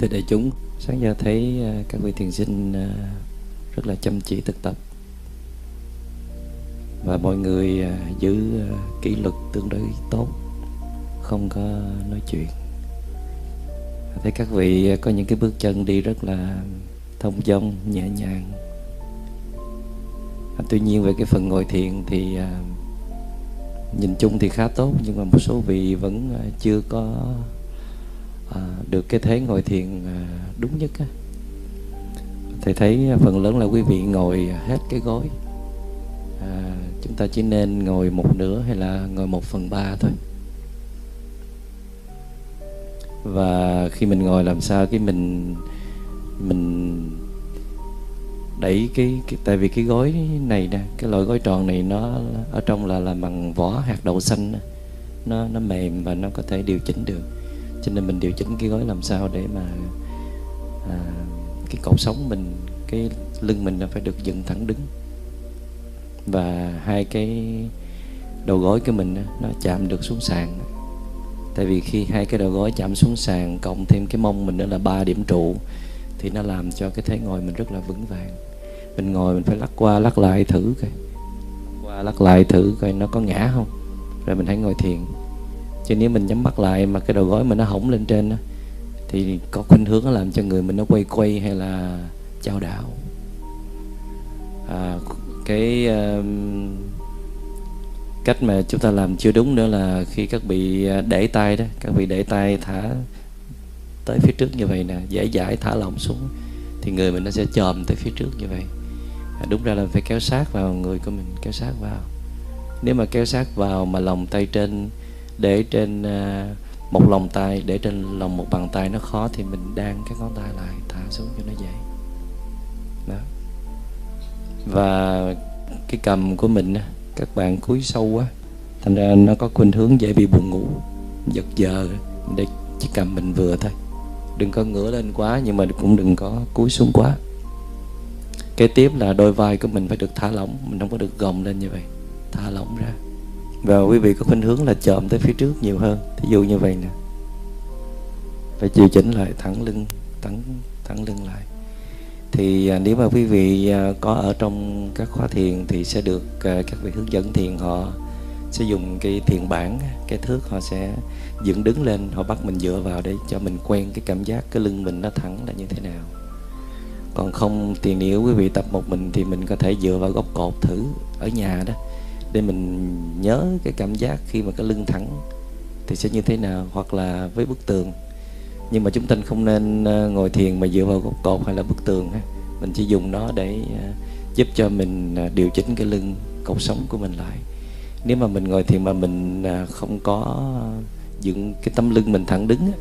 Thưa đại chúng, sáng giờ thấy à, các vị thiền sinh à, rất là chăm chỉ thực tập và mọi người à, giữ kỷ luật tương đối tốt, không có nói chuyện. Thấy các vị có những cái bước chân đi rất là thông dong, nhẹ nhàng. Tuy nhiên về cái phần ngồi thiền thì nhìn chung thì khá tốt nhưng mà một số vị vẫn chưa có à, được cái thế ngồi thiền à, đúng nhất á. Thầy thấy phần lớn là quý vị ngồi hết cái gối. À, chúng ta chỉ nên ngồi một nửa hay là ngồi một phần ba thôi. Và khi mình ngồi làm sao cái mình mình đẩy cái, cái tại vì cái gối này nè cái loại gối tròn này nó ở trong là làm bằng vỏ hạt đậu xanh nó nó mềm và nó có thể điều chỉnh được cho nên mình điều chỉnh cái gối làm sao để mà à, cái cột sống mình cái lưng mình nó phải được dựng thẳng đứng. Và hai cái đầu gối của mình nó chạm được xuống sàn. Tại vì khi hai cái đầu gối chạm xuống sàn cộng thêm cái mông mình nữa là ba điểm trụ thì nó làm cho cái thế ngồi mình rất là vững vàng. Mình ngồi mình phải lắc qua lắc lại thử coi. Qua lắc lại thử coi nó có ngã không? Rồi mình hãy ngồi thiền chứ nếu mình nhắm mắt lại mà cái đầu gối mình nó hỏng lên trên đó, thì có khuynh hướng nó làm cho người mình nó quay quay hay là trao đảo. À, cái uh, cách mà chúng ta làm chưa đúng nữa là khi các bị à, để tay đó các vị để tay thả tới phía trước như vậy nè dễ dãi thả lỏng xuống thì người mình nó sẽ chồm tới phía trước như vậy. À, đúng ra là phải kéo sát vào người của mình kéo sát vào. Nếu mà kéo sát vào mà lòng tay trên để trên à, một lòng tay, để trên lòng một bàn tay nó khó thì mình đan các ngón tay lại, thả xuống cho nó dễ. Đó. Và cái cầm của mình các bạn cúi sâu quá thành ra nó có khuynh hướng dễ bị buồn ngủ, giật giờ để chỉ cầm mình vừa thôi. Đừng có ngửa lên quá, nhưng mà cũng đừng có cúi xuống quá. Kế tiếp là đôi vai của mình phải được thả lỏng, mình không có được gồng lên như vậy. Thả lỏng ra và quý vị có khuynh hướng là chậm tới phía trước nhiều hơn. Thí dụ như vậy nè. Phải điều chỉnh lại thẳng lưng thẳng thẳng lưng lại. Thì à, nếu mà quý vị à, có ở trong các khóa thiền thì sẽ được à, các vị hướng dẫn thiền. Họ sẽ dùng cái thiền bản cái thước họ sẽ dựng đứng lên họ bắt mình dựa vào để cho mình quen cái cảm giác cái lưng mình nó thẳng là như thế nào. Còn không thì nếu quý vị tập một mình thì mình có thể dựa vào góc cột thử ở nhà đó để mình nhớ cái cảm giác khi mà cái lưng thẳng thì sẽ như thế nào, hoặc là với bức tường. Nhưng mà chúng ta không nên ờ, ngồi thiền mà dựa vào góc cột hay là bức tường ha. Mình chỉ dùng nó để ờ, giúp cho mình ờ, điều chỉnh cái lưng, cột sống của mình lại. Nếu mà mình ngồi thiền mà mình không có dựng cái tấm lưng mình thẳng đứng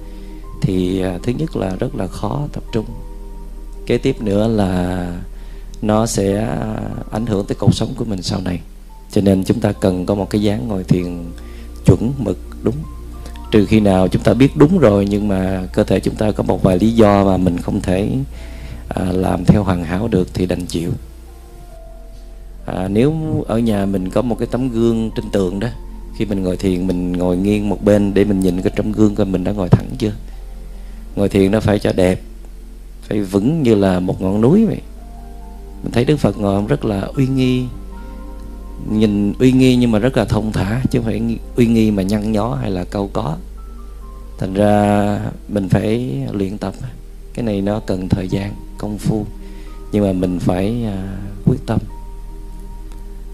thì thứ nhất là rất là khó tập trung. Kế tiếp nữa là nó sẽ ảnh hưởng tới cột sống của mình sau này cho nên chúng ta cần có một cái dáng ngồi thiền chuẩn mực đúng. Trừ khi nào chúng ta biết đúng rồi nhưng mà cơ thể chúng ta có một vài lý do mà mình không thể à, làm theo hoàn hảo được thì đành chịu. À, nếu ở nhà mình có một cái tấm gương trên tường đó khi mình ngồi thiền mình ngồi nghiêng một bên để mình nhìn cái trong gương coi mình đã ngồi thẳng chưa? Ngồi thiền nó phải cho đẹp phải vững như là một ngọn núi vậy. Mình thấy đức phật ngồi rất là uy nghi nhìn uy nghi nhưng mà rất là thông thả chứ không phải uy nghi mà nhăn nhó hay là câu có. Thành ra mình phải luyện tập. Cái này nó cần thời gian công phu nhưng mà mình phải à, quyết tâm.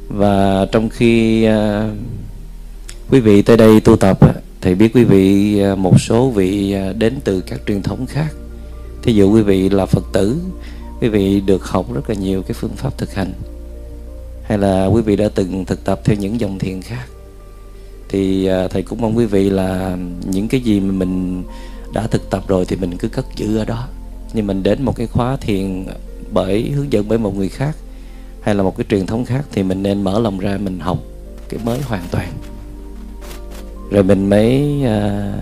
Và trong khi à, quý vị tới đây tu tập thì biết quý vị à, một số vị à, đến từ các truyền thống khác. Thí dụ quý vị là phật tử quý vị được học rất là nhiều cái phương pháp thực hành hay là quý vị đã từng thực tập theo những dòng thiền khác? Thì à, thầy cũng mong quý vị là những cái gì mà mình đã thực tập rồi thì mình cứ cất giữ ở đó. Nhưng mình đến một cái khóa thiền bởi hướng dẫn bởi một người khác hay là một cái truyền thống khác thì mình nên mở lòng ra mình học cái mới hoàn toàn. Rồi mình mới à,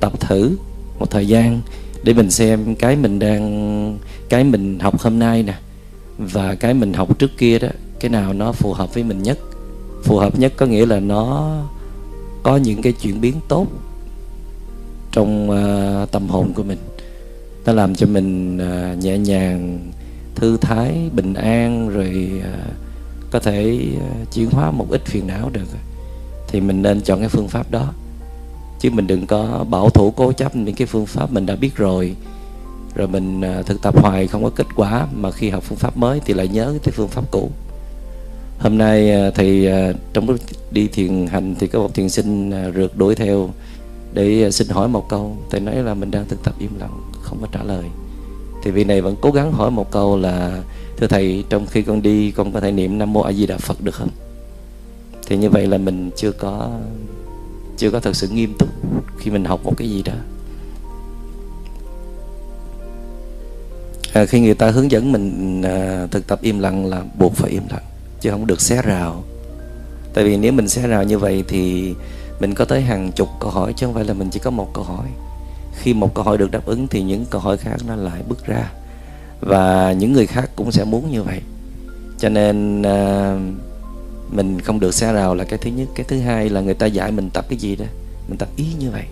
tập thử một thời gian để mình xem cái mình đang cái mình học hôm nay nè và cái mình học trước kia đó cái nào nó phù hợp với mình nhất. Phù hợp nhất có nghĩa là nó có những cái chuyển biến tốt trong uh, tâm hồn của mình. Nó làm cho mình uh, nhẹ nhàng thư thái bình an rồi uh, có thể uh, chuyển hóa một ít phiền não được. Thì mình nên chọn cái phương pháp đó. Chứ mình đừng có bảo thủ cố chấp những cái phương pháp mình đã biết rồi. Rồi mình thực tập hoài không có kết quả mà khi học phương pháp mới thì lại nhớ cái phương pháp cũ hôm nay à, thầy à, trong lúc đi thiền hành thì có một thiền sinh à, rượt đuổi theo để xin hỏi một câu. Thầy nói là mình đang thực tập im lặng không có trả lời. Thì vị này vẫn cố gắng hỏi một câu là thưa thầy trong khi con đi con có thể niệm nam mô a di đà phật được không? Thì như vậy là mình chưa có chưa có thật sự nghiêm túc khi mình học một cái gì đó. À, khi người ta hướng dẫn mình à, thực tập im lặng là buộc phải im lặng chứ không được xé rào. Tại vì nếu mình xé rào như vậy thì mình có tới hàng chục câu hỏi chứ không phải là mình chỉ có một câu hỏi. Khi một câu hỏi được đáp ứng thì những câu hỏi khác nó lại bước ra. Và những người khác cũng sẽ muốn như vậy. Cho nên à, mình không được xa rào là cái thứ nhất. Cái thứ hai là người ta dạy mình tập cái gì đó. Mình tập ý như vậy.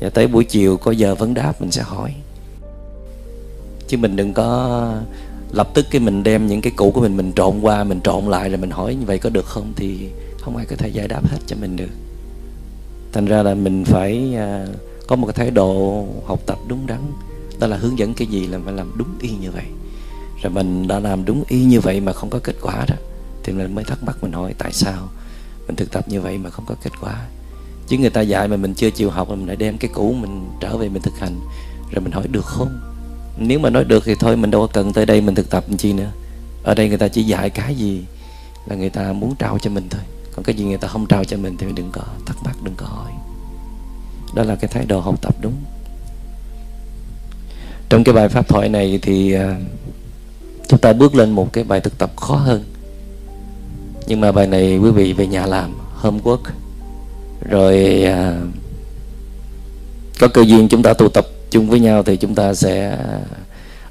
Và tới buổi chiều có giờ vấn đáp mình sẽ hỏi. Chứ mình đừng có lập tức cái mình đem những cái cũ của mình mình trộn qua mình trộn lại rồi mình hỏi như vậy có được không thì không ai có thể giải đáp hết cho mình được. Thành ra là mình phải à, có một cái thái độ học tập đúng đắn. Đó là hướng dẫn cái gì là phải làm đúng y như vậy. Rồi mình đã làm đúng y như vậy mà không có kết quả đó thì mình mới thắc mắc mình hỏi tại sao mình thực tập như vậy mà không có kết quả. Chứ người ta dạy mà mình chưa chịu học mình lại đem cái cũ mình trở về mình thực hành rồi mình hỏi được không? Nếu mà nói được thì thôi, mình đâu có cần tới đây mình thực tập làm chi nữa. Ở đây người ta chỉ dạy cái gì là người ta muốn trao cho mình thôi. Còn cái gì người ta không trao cho mình thì mình đừng có thắc mắc, đừng có hỏi. Đó là cái thái độ học tập, đúng. Trong cái bài pháp thoại này thì à, chúng ta bước lên một cái bài thực tập khó hơn. Nhưng mà bài này quý vị về nhà làm, homework. Rồi à, có cơ duyên chúng ta tụ tập chung với nhau thì chúng ta sẽ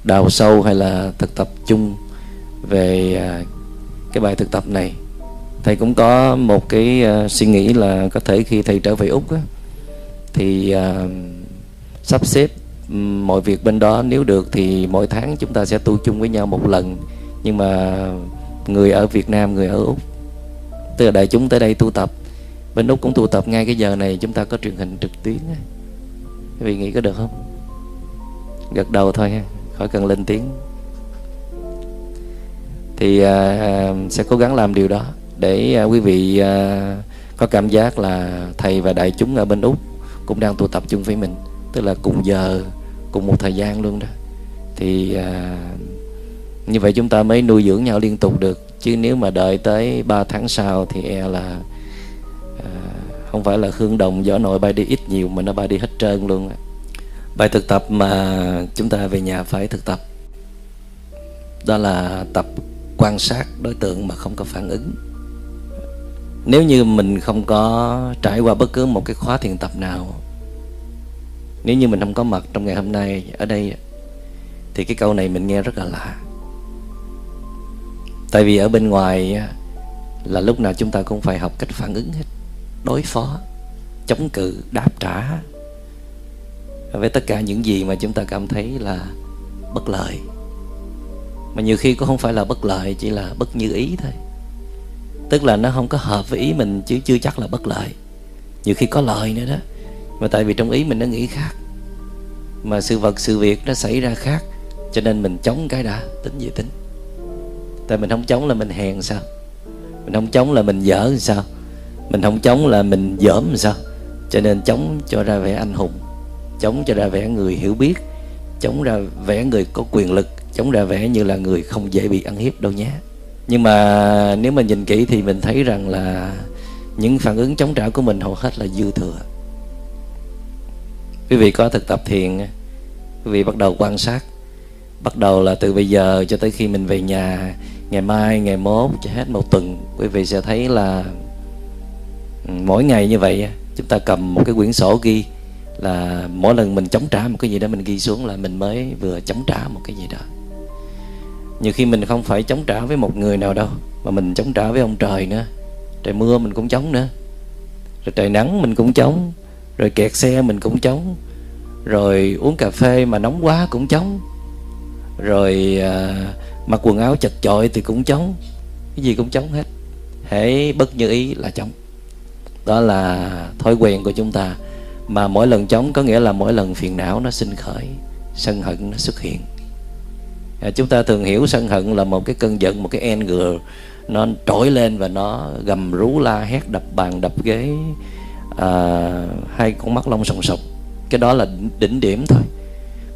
đào sâu hay là thực tập chung về à, cái bài thực tập này. Thầy cũng có một cái uh, suy nghĩ là có thể khi thầy trở về úc á, thì uh, sắp xếp mọi việc bên đó. Nếu được thì mỗi tháng chúng ta sẽ tu chung với nhau một lần. Nhưng mà người ở Việt Nam người ở úc tức là đại chúng tới đây tu tập bên úc cũng tu tập. Ngay cái giờ này chúng ta có truyền hình trực tuyến á. Quý vị nghĩ có được không? Gật đầu thôi ha khỏi cần lên tiếng. Thì à, à, sẽ cố gắng làm điều đó để à, quý vị à, có cảm giác là thầy và đại chúng ở bên úc cũng đang tụ tập chung với mình tức là cùng giờ cùng một thời gian luôn đó. Thì à, như vậy chúng ta mới nuôi dưỡng nhau liên tục được chứ nếu mà đợi tới 3 tháng sau thì e là à, không phải là hương đồng gió nội bay đi ít nhiều mà nó bay đi hết trơn luôn bài thực tập mà chúng ta về nhà phải thực tập. Đó là tập quan sát đối tượng mà không có phản ứng. Nếu như mình không có trải qua bất cứ một cái khóa thiền tập nào, nếu như mình không có mặt trong ngày hôm nay ở đây, thì cái câu này mình nghe rất là lạ. Tại vì ở bên ngoài là lúc nào chúng ta cũng phải học cách phản ứng hết, đối phó, chống cự, đáp trả với tất cả những gì mà chúng ta cảm thấy là bất lợi. Mà nhiều khi cũng không phải là bất lợi, chỉ là bất như ý thôi. Tức là nó không có hợp với ý mình, chứ chưa chắc là bất lợi. Nhiều khi có lợi nữa đó, mà tại vì trong ý mình nó nghĩ khác. Mà sự vật, sự việc nó xảy ra khác, cho nên mình chống cái đã, tính gì tính. Tại mình không chống là mình hèn sao? Mình không chống là mình dở sao? Mình không chống là mình dởm sao? Cho nên chống cho ra vẻ anh hùng chống cho ra vẻ người hiểu biết, chống ra vẻ người có quyền lực, chống ra vẻ như là người không dễ bị ăn hiếp đâu nhé. Nhưng mà nếu mình nhìn kỹ thì mình thấy rằng là những phản ứng chống trả của mình hầu hết là dư thừa. Quý vị có thực tập thiền quý vị bắt đầu quan sát, bắt đầu là từ bây giờ cho tới khi mình về nhà, ngày mai, ngày mốt, cho hết một tuần, quý vị sẽ thấy là ừ, mỗi ngày như vậy chúng ta cầm một cái quyển sổ ghi là mỗi lần mình chống trả một cái gì đó mình ghi xuống là mình mới vừa chống trả một cái gì đó. Nhiều khi mình không phải chống trả với một người nào đâu mà mình chống trả với ông trời nữa. Trời mưa mình cũng chống nữa. Rồi trời nắng mình cũng chống. Rồi kẹt xe mình cũng chống. Rồi uống cà phê mà nóng quá cũng chống. Rồi à, mặc quần áo chật chội thì cũng chống. Cái gì cũng chống hết. Hễ bất như ý là chống. Đó là thói quen của chúng ta mà mỗi lần chống có nghĩa là mỗi lần phiền não nó sinh khởi sân hận nó xuất hiện. À, chúng ta thường hiểu sân hận là một cái cơn giận một cái anger nó trỗi lên và nó gầm rú la hét đập bàn đập ghế à, hai con mắt lông sòng sọc. Cái đó là đỉnh điểm thôi.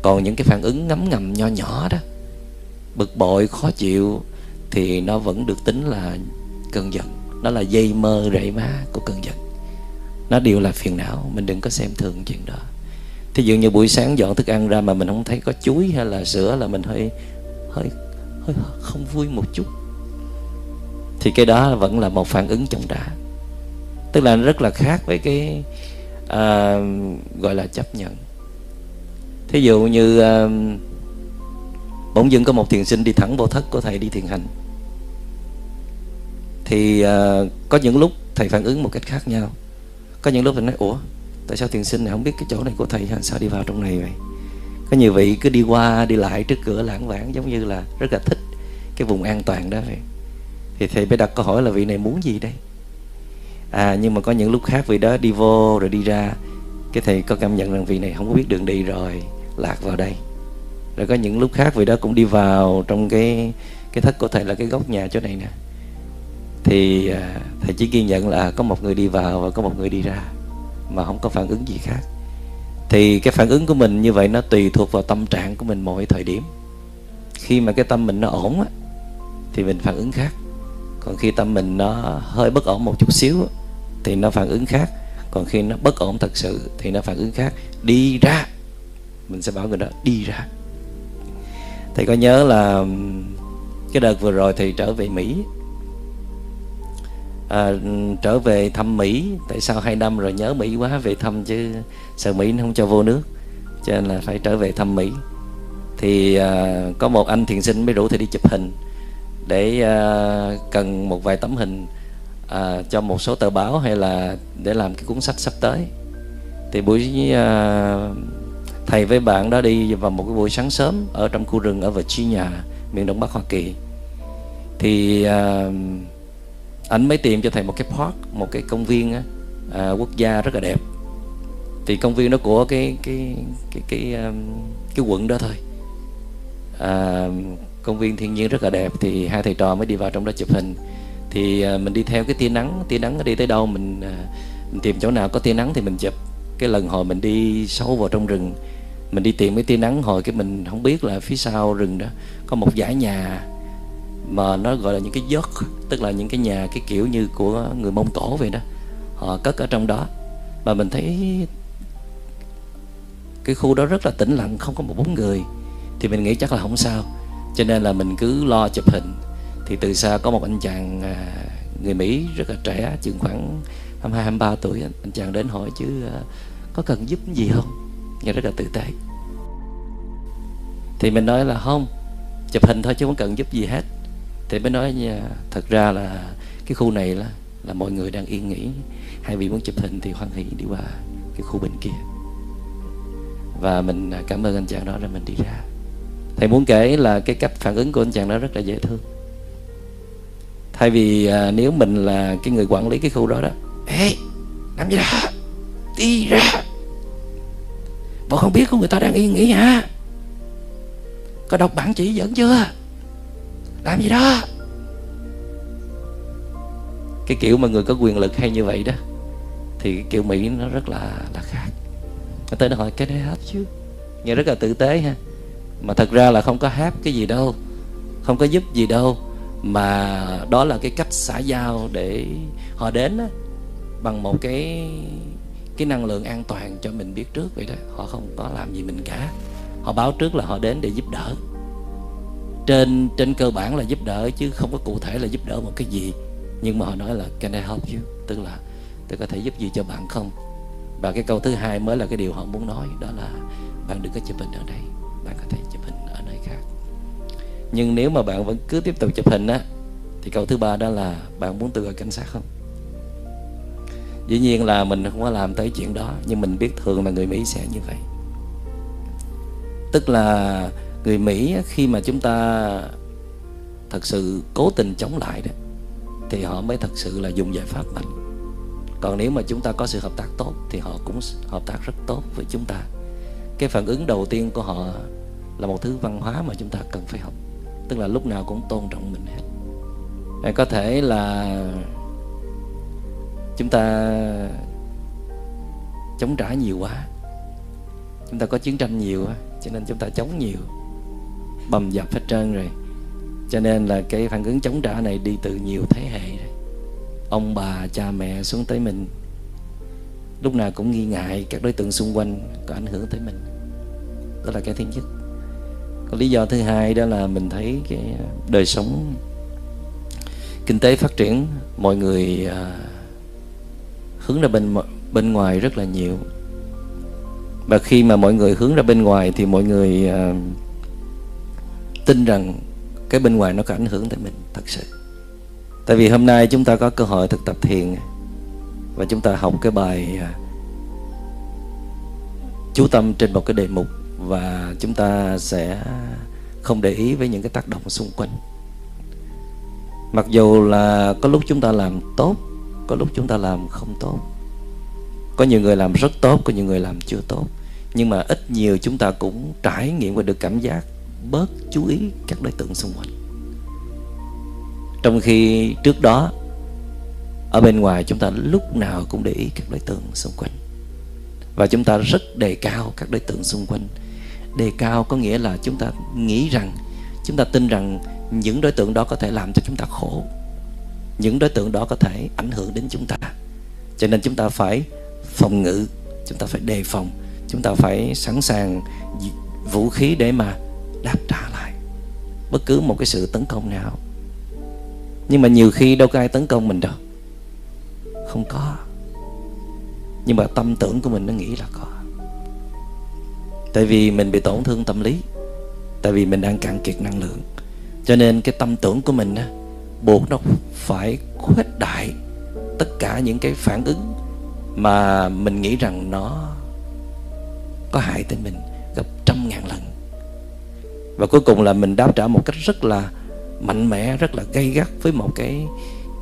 Còn những cái phản ứng ngấm ngầm nho nhỏ đó bực bội khó chịu thì nó vẫn được tính là cơn giận. Nó là dây mơ rễ má của cơn giận nó đều là phiền não mình đừng có xem thường chuyện đó. Thí dụ như buổi sáng dọn thức ăn ra mà mình không thấy có chuối hay là sữa là mình hơi hơi hơi không vui một chút. Thì cái đó vẫn là một phản ứng chống đã, tức là rất là khác với cái à, gọi là chấp nhận. Thí dụ như à, bỗng dưng có một thiền sinh đi thẳng vô thất của thầy đi thiền hành. Thì à, có những lúc thầy phản ứng một cách khác nhau có những lúc thầy nói, ủa, tại sao thiền sinh này không biết cái chỗ này của thầy làm sao đi vào trong này vậy? Có nhiều vị cứ đi qua, đi lại trước cửa lãng vãng, giống như là rất là thích cái vùng an toàn đó vậy. Thì thầy mới đặt câu hỏi là vị này muốn gì đây? À nhưng mà có những lúc khác vị đó đi vô rồi đi ra, cái thầy có cảm nhận rằng vị này không có biết đường đi rồi, lạc vào đây. Rồi có những lúc khác vị đó cũng đi vào trong cái cái thất của thầy là cái góc nhà chỗ này nè thì à, thầy chỉ ghi nhận là có một người đi vào và có một người đi ra, mà không có phản ứng gì khác. Thì cái phản ứng của mình như vậy nó tùy thuộc vào tâm trạng của mình mỗi thời điểm. Khi mà cái tâm mình nó ổn á, thì mình phản ứng khác. Còn khi tâm mình nó hơi bất ổn một chút xíu thì nó phản ứng khác. Còn khi nó bất ổn thật sự thì nó phản ứng khác. Đi ra, mình sẽ bảo người đó đi ra. Thầy có nhớ là cái đợt vừa rồi thì trở về mỹ à, trở về thăm mỹ. Tại sao hai năm rồi nhớ mỹ quá về thăm chứ sợ mỹ nó không cho vô nước cho nên là phải trở về thăm mỹ. Thì à, có một anh thiền sinh mới rủ thầy đi chụp hình để à, cần một vài tấm hình à, cho một số tờ báo hay là để làm cái cuốn sách sắp tới. Thì buổi à, thầy với bạn đó đi vào một cái buổi sáng sớm ở trong khu rừng ở Virginia miền đông bắc Hoa Kỳ. Thì uh, anh mới tìm cho thầy một cái park một cái công viên uh, quốc gia rất là đẹp. Thì công viên đó của cái cái cái cái cái, cái quận đó thôi. À, công viên thiên nhiên rất là đẹp thì hai thầy trò mới đi vào trong đó chụp hình. Thì à, mình đi theo cái tia nắng tia nắng đi tới đâu mình, à, mình tìm chỗ nào có tia nắng thì mình chụp. Cái lần hồi mình đi sâu vào trong rừng mình đi tìm cái tia nắng hồi cái mình không biết là phía sau rừng đó có một dãy nhà mà nó gọi là những cái giấc, tức là những cái nhà cái kiểu như của người mông cổ vậy đó, họ cất ở trong đó. Mà mình thấy cái khu đó rất là tĩnh lặng, không có một bóng người, thì mình nghĩ chắc là không sao. Cho nên là mình cứ lo chụp hình. Thì từ xa có một anh chàng à, người Mỹ rất là trẻ, chừng khoảng 22 23 tuổi, anh chàng đến hỏi chứ à, có cần giúp gì không? Nghe rất là tử tế. Thì mình nói là không, chụp hình thôi chứ không cần giúp gì hết thì mới nói nha thật ra là cái khu này là là mọi người đang yên nghỉ. Hai vị muốn chụp hình thì hoan hỷ đi qua cái khu bên kia. Và mình à, cảm ơn anh chàng đó rồi mình đi ra. Thầy muốn kể là cái cách phản ứng của anh chàng đó rất là dễ thương. Thay vì à, nếu mình là cái người quản lý cái khu đó đó ê làm gì đó? Đi ra. Bộ không biết của người ta đang yên nghỉ hả? Có đọc bản chỉ dẫn chưa? Làm gì đó? Cái kiểu mà người có quyền lực hay như vậy đó thì cái kiểu mỹ nó rất là là khác. Nó tới nó hỏi cái đấy hết chứ? Nghe rất là tử tế ha. Mà thật ra là không có háp cái gì đâu không có giúp gì đâu. Mà đó là cái cách xã giao để họ đến đó, bằng một cái cái năng lượng an toàn cho mình biết trước vậy đó. Họ không có làm gì mình cả. Họ báo trước là họ đến để giúp đỡ trên trên cơ bản là giúp đỡ chứ không có cụ thể là giúp đỡ một cái gì. Nhưng mà họ nói là, can I help you? Tức là, tôi có thể giúp gì cho bạn không? Và cái câu thứ hai mới là cái điều họ muốn nói, đó là, bạn đừng có chụp hình ở đây, bạn có thể chụp hình ở nơi khác. Nhưng nếu mà bạn vẫn cứ tiếp tục chụp hình á, thì câu thứ ba đó là, bạn muốn tự gọi cảnh sát không? Dĩ nhiên là mình không có làm tới chuyện đó, nhưng mình biết thường là người mỹ sẽ như vậy. Tức là người mỹ khi mà chúng ta thật sự cố tình chống lại đó, thì họ mới thật sự là dùng giải pháp mạnh. Còn nếu mà chúng ta có sự hợp tác tốt, thì họ cũng hợp tác rất tốt với chúng ta. Cái phản ứng đầu tiên của họ là một thứ văn hóa mà chúng ta cần phải học, tức là lúc nào cũng tôn trọng mình hết. Có thể là chúng ta chống trả nhiều quá, chúng ta có chiến tranh nhiều quá cho nên chúng ta chống nhiều bầm dập hết trơn rồi. Cho nên là cái phản ứng chống trả này đi từ nhiều thế hệ rồi. Ông bà cha mẹ xuống tới mình. Lúc nào cũng nghi ngại các đối tượng xung quanh có ảnh hưởng tới mình. Đó là cái thứ nhất. Còn lý do thứ hai đó là mình thấy cái đời sống kinh tế phát triển mọi người à, hướng ra bên bên ngoài rất là nhiều. Và khi mà mọi người hướng ra bên ngoài thì mọi người à, tin rằng cái bên ngoài nó có ảnh hưởng tới mình, thật sự. Tại vì hôm nay chúng ta có cơ hội thực tập thiền và chúng ta học cái bài à, chú tâm trên một cái đề mục và chúng ta sẽ không để ý với những cái tác động xung quanh. Mặc dù là có lúc chúng ta làm tốt, có lúc chúng ta làm không tốt. Có nhiều người làm rất tốt, có nhiều người làm chưa tốt. Nhưng mà ít nhiều chúng ta cũng trải nghiệm và được cảm giác bớt chú ý các đối tượng xung quanh. Trong khi trước đó, ở bên ngoài chúng ta lúc nào cũng để ý các đối tượng xung quanh. Và chúng ta rất đề cao các đối tượng xung quanh. Đề cao có nghĩa là chúng ta nghĩ rằng, chúng ta tin rằng những đối tượng đó có thể làm cho chúng ta khổ. Những đối tượng đó có thể ảnh hưởng đến chúng ta. Cho nên chúng ta phải phòng ngự, chúng ta phải đề phòng, chúng ta phải sẵn sàng vũ khí để mà đáp trả lại. Bất cứ một cái sự tấn công nào. Nhưng mà nhiều khi đâu có ai tấn công mình đâu. Không có. Nhưng mà tâm tưởng của mình nó nghĩ là có. Tại vì mình bị tổn thương tâm lý. Tại vì mình đang cạn kiệt năng lượng. Cho nên cái tâm tưởng của mình á, buộc nó phải khuếch đại tất cả những cái phản ứng mà mình nghĩ rằng nó có hại tới mình gấp trăm ngàn lần và cuối cùng là mình đáp trả một cách rất là mạnh mẽ, rất là gay gắt với một cái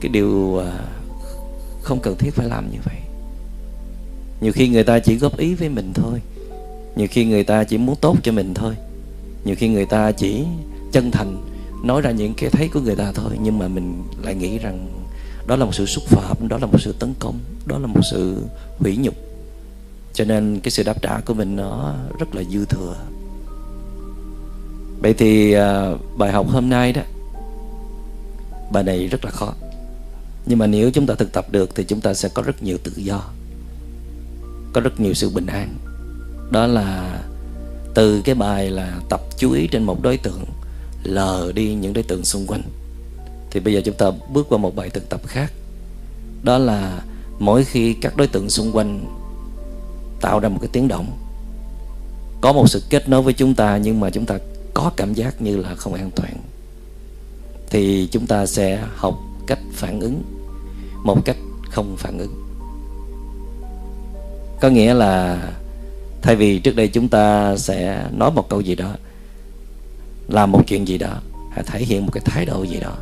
cái điều à, không cần thiết phải làm như vậy. Nhiều khi người ta chỉ góp ý với mình thôi. Nhiều khi người ta chỉ muốn tốt cho mình thôi. Nhiều khi người ta chỉ chân thành nói ra những cái thấy của người ta thôi, nhưng mà mình lại nghĩ rằng đó là một sự xúc phạm, đó là một sự tấn công, đó là một sự hủy nhục. Cho nên cái sự đáp trả của mình nó rất là dư thừa vậy thì à, bài học hôm nay đó bài này rất là khó. Nhưng mà nếu chúng ta thực tập được thì chúng ta sẽ có rất nhiều tự do có rất nhiều sự bình an. Đó là từ cái bài là tập chú ý trên một đối tượng lờ đi những đối tượng xung quanh. Thì bây giờ chúng ta bước qua một bài thực tập khác. Đó là mỗi khi các đối tượng xung quanh tạo ra một cái tiếng động có một sự kết nối với chúng ta nhưng mà chúng ta có cảm giác như là không an toàn, thì chúng ta sẽ học cách phản ứng một cách không phản ứng. Có nghĩa là thay vì trước đây chúng ta sẽ nói một câu gì đó, làm một chuyện gì đó, hay thể hiện một cái thái độ gì đó,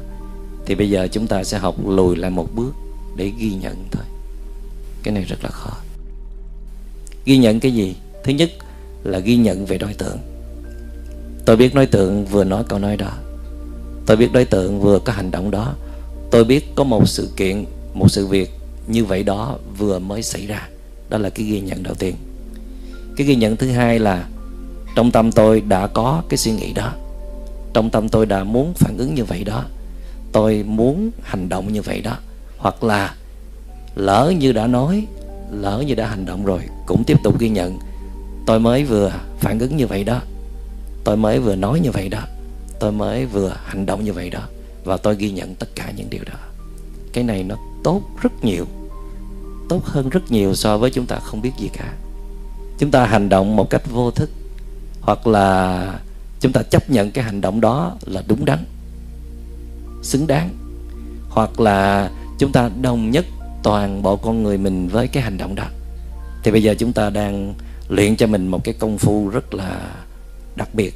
thì bây giờ chúng ta sẽ học lùi lại một bước để ghi nhận thôi. Cái này rất là khó. Ghi nhận cái gì? Thứ nhất là ghi nhận về đối tượng tôi biết đối tượng vừa nói câu nói đó. Tôi biết đối tượng vừa có hành động đó. Tôi biết có một sự kiện, một sự việc như vậy đó vừa mới xảy ra. Đó là cái ghi nhận đầu tiên. Cái ghi nhận thứ hai là trong tâm tôi đã có cái suy nghĩ đó. Trong tâm tôi đã muốn phản ứng như vậy đó. Tôi muốn hành động như vậy đó. Hoặc là lỡ như đã nói, lỡ như đã hành động rồi, cũng tiếp tục ghi nhận. Tôi mới vừa phản ứng như vậy đó tôi mới vừa nói như vậy đó. Tôi mới vừa hành động như vậy đó. Và tôi ghi nhận tất cả những điều đó. Cái này nó tốt rất nhiều. Tốt hơn rất nhiều so với chúng ta không biết gì cả. Chúng ta hành động một cách vô thức, hoặc là chúng ta chấp nhận cái hành động đó là đúng đắn, xứng đáng, hoặc là chúng ta đồng nhất toàn bộ con người mình với cái hành động đó. Thì bây giờ chúng ta đang luyện cho mình một cái công phu rất là đặc biệt,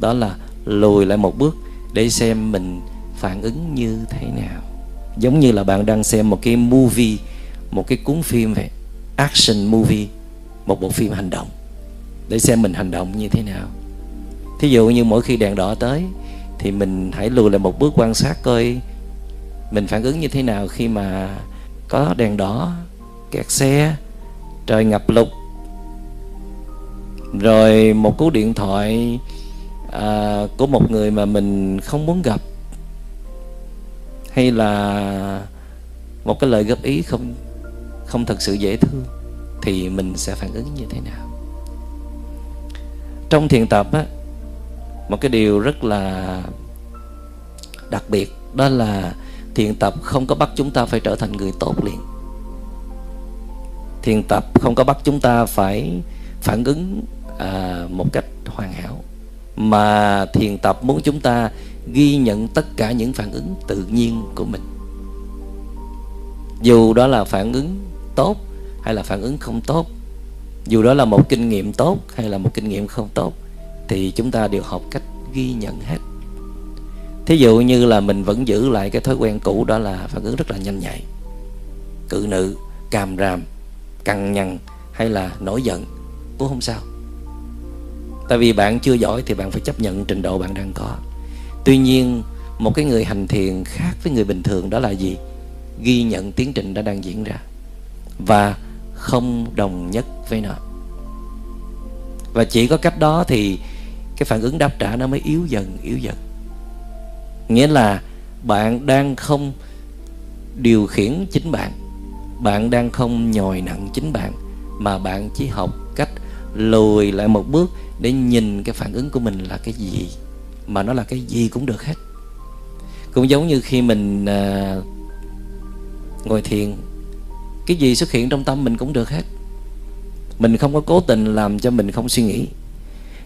đó là lùi lại một bước để xem mình phản ứng như thế nào. Giống như là bạn đang xem một cái movie, một cái cuốn phim vậy, action movie, một bộ phim hành động, để xem mình hành động như thế nào. Thí dụ như mỗi khi đèn đỏ tới thì mình hãy lùi lại một bước quan sát coi mình phản ứng như thế nào khi mà có đèn đỏ, kẹt xe, trời ngập lụt rồi một cú điện thoại à, của một người mà mình không muốn gặp. Hay là một cái lời góp ý không không thật sự dễ thương thì mình sẽ phản ứng như thế nào? Trong thiền tập á một cái điều rất là đặc biệt đó là thiền tập không có bắt chúng ta phải trở thành người tốt liền. Thiền tập không có bắt chúng ta phải phản ứng à, một cách hoàn hảo. Mà thiền tập muốn chúng ta ghi nhận tất cả những phản ứng tự nhiên của mình. Dù đó là phản ứng tốt hay là phản ứng không tốt dù đó là một kinh nghiệm tốt hay là một kinh nghiệm không tốt thì chúng ta đều học cách ghi nhận hết. Thí dụ như là mình vẫn giữ lại cái thói quen cũ đó là phản ứng rất là nhanh nhạy. Cự nữ càm ràm cằn nhằn hay là nổi giận cũng không sao tại vì bạn chưa giỏi thì bạn phải chấp nhận trình độ bạn đang có. Tuy nhiên, một cái người hành thiền khác với người bình thường đó là gì? Ghi nhận tiến trình đã đang diễn ra và không đồng nhất với nó. Và chỉ có cách đó thì cái phản ứng đáp trả nó mới yếu dần yếu dần. Nghĩa là bạn đang không điều khiển chính bạn bạn đang không nhồi nặng chính bạn mà bạn chỉ học lùi lại một bước để nhìn cái phản ứng của mình là cái gì mà nó là cái gì cũng được hết. Cũng giống như khi mình à, ngồi thiền cái gì xuất hiện trong tâm mình cũng được hết. Mình không có cố tình làm cho mình không suy nghĩ.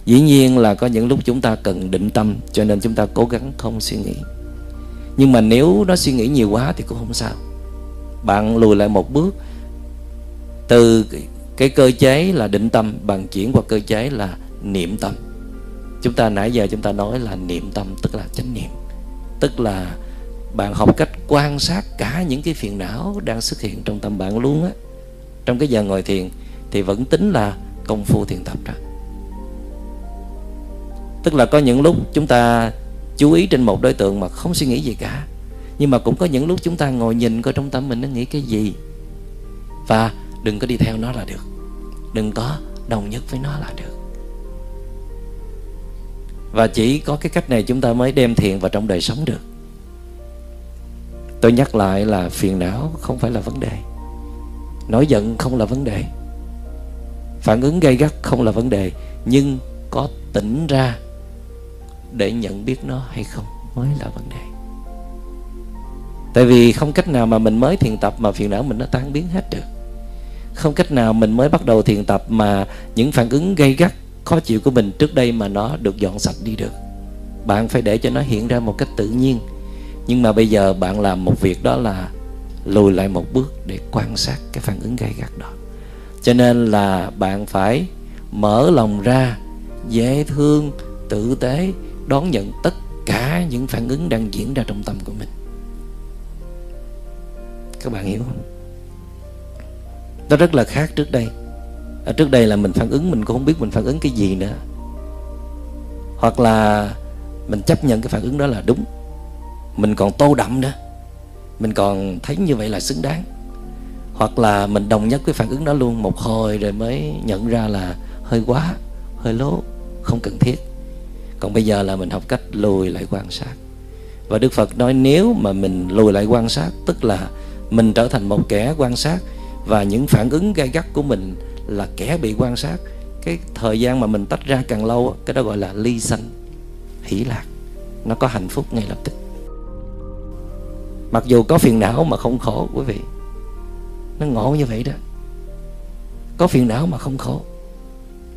Dĩ nhiên là có những lúc chúng ta cần định tâm cho nên chúng ta cố gắng không suy nghĩ. Nhưng mà nếu nó suy nghĩ nhiều quá thì cũng không sao. Bạn lùi lại một bước từ cái cơ chế là định tâm, bằng chuyển qua cơ chế là niệm tâm. Chúng ta nãy giờ chúng ta nói là niệm tâm, tức là chánh niệm. Tức là bạn học cách quan sát cả những cái phiền não đang xuất hiện trong tâm bạn luôn á. Trong cái giờ ngồi thiền thì vẫn tính là công phu thiền tập đó. Tức là có những lúc chúng ta chú ý trên một đối tượng mà không suy nghĩ gì cả. Nhưng mà cũng có những lúc chúng ta ngồi nhìn coi trong tâm mình nó nghĩ cái gì. Và đừng có đi theo nó là được. Đừng có đồng nhất với nó là được. Và chỉ có cái cách này chúng ta mới đem thiền vào trong đời sống được. Tôi nhắc lại là phiền não không phải là vấn đề. Nổi giận không là vấn đề. Phản ứng gay gắt không là vấn đề. Nhưng có tỉnh ra để nhận biết nó hay không mới là vấn đề. Tại vì không cách nào mà mình mới thiền tập mà phiền não mình nó tan biến hết được không cách nào mình mới bắt đầu thiền tập mà những phản ứng gây gắt, khó chịu của mình trước đây mà nó được dọn sạch đi được. Bạn phải để cho nó hiện ra một cách tự nhiên. Nhưng mà bây giờ bạn làm một việc đó là lùi lại một bước để quan sát cái phản ứng gây gắt đó. Cho nên là bạn phải mở lòng ra, dễ thương, tử tế, đón nhận tất cả những phản ứng đang diễn ra trong tâm của mình. Các bạn hiểu không? Nó rất là khác trước đây. Ở trước đây là mình phản ứng, mình cũng không biết mình phản ứng cái gì nữa. Hoặc là mình chấp nhận cái phản ứng đó là đúng. Mình còn tô đậm nữa. Mình còn thấy như vậy là xứng đáng. Hoặc là mình đồng nhất với phản ứng đó luôn, một hồi rồi mới nhận ra là hơi quá, hơi lố, không cần thiết. Còn bây giờ là mình học cách lùi lại quan sát. Và đức phật nói nếu mà mình lùi lại quan sát, tức là mình trở thành một kẻ quan sát và những phản ứng gai gắt của mình là kẻ bị quan sát. Cái thời gian mà mình tách ra càng lâu cái đó gọi là ly sanh, hỷ lạc. Nó có hạnh phúc ngay lập tức. Mặc dù có phiền não mà không khổ, quý vị. Nó ngộ như vậy đó. Có phiền não mà không khổ.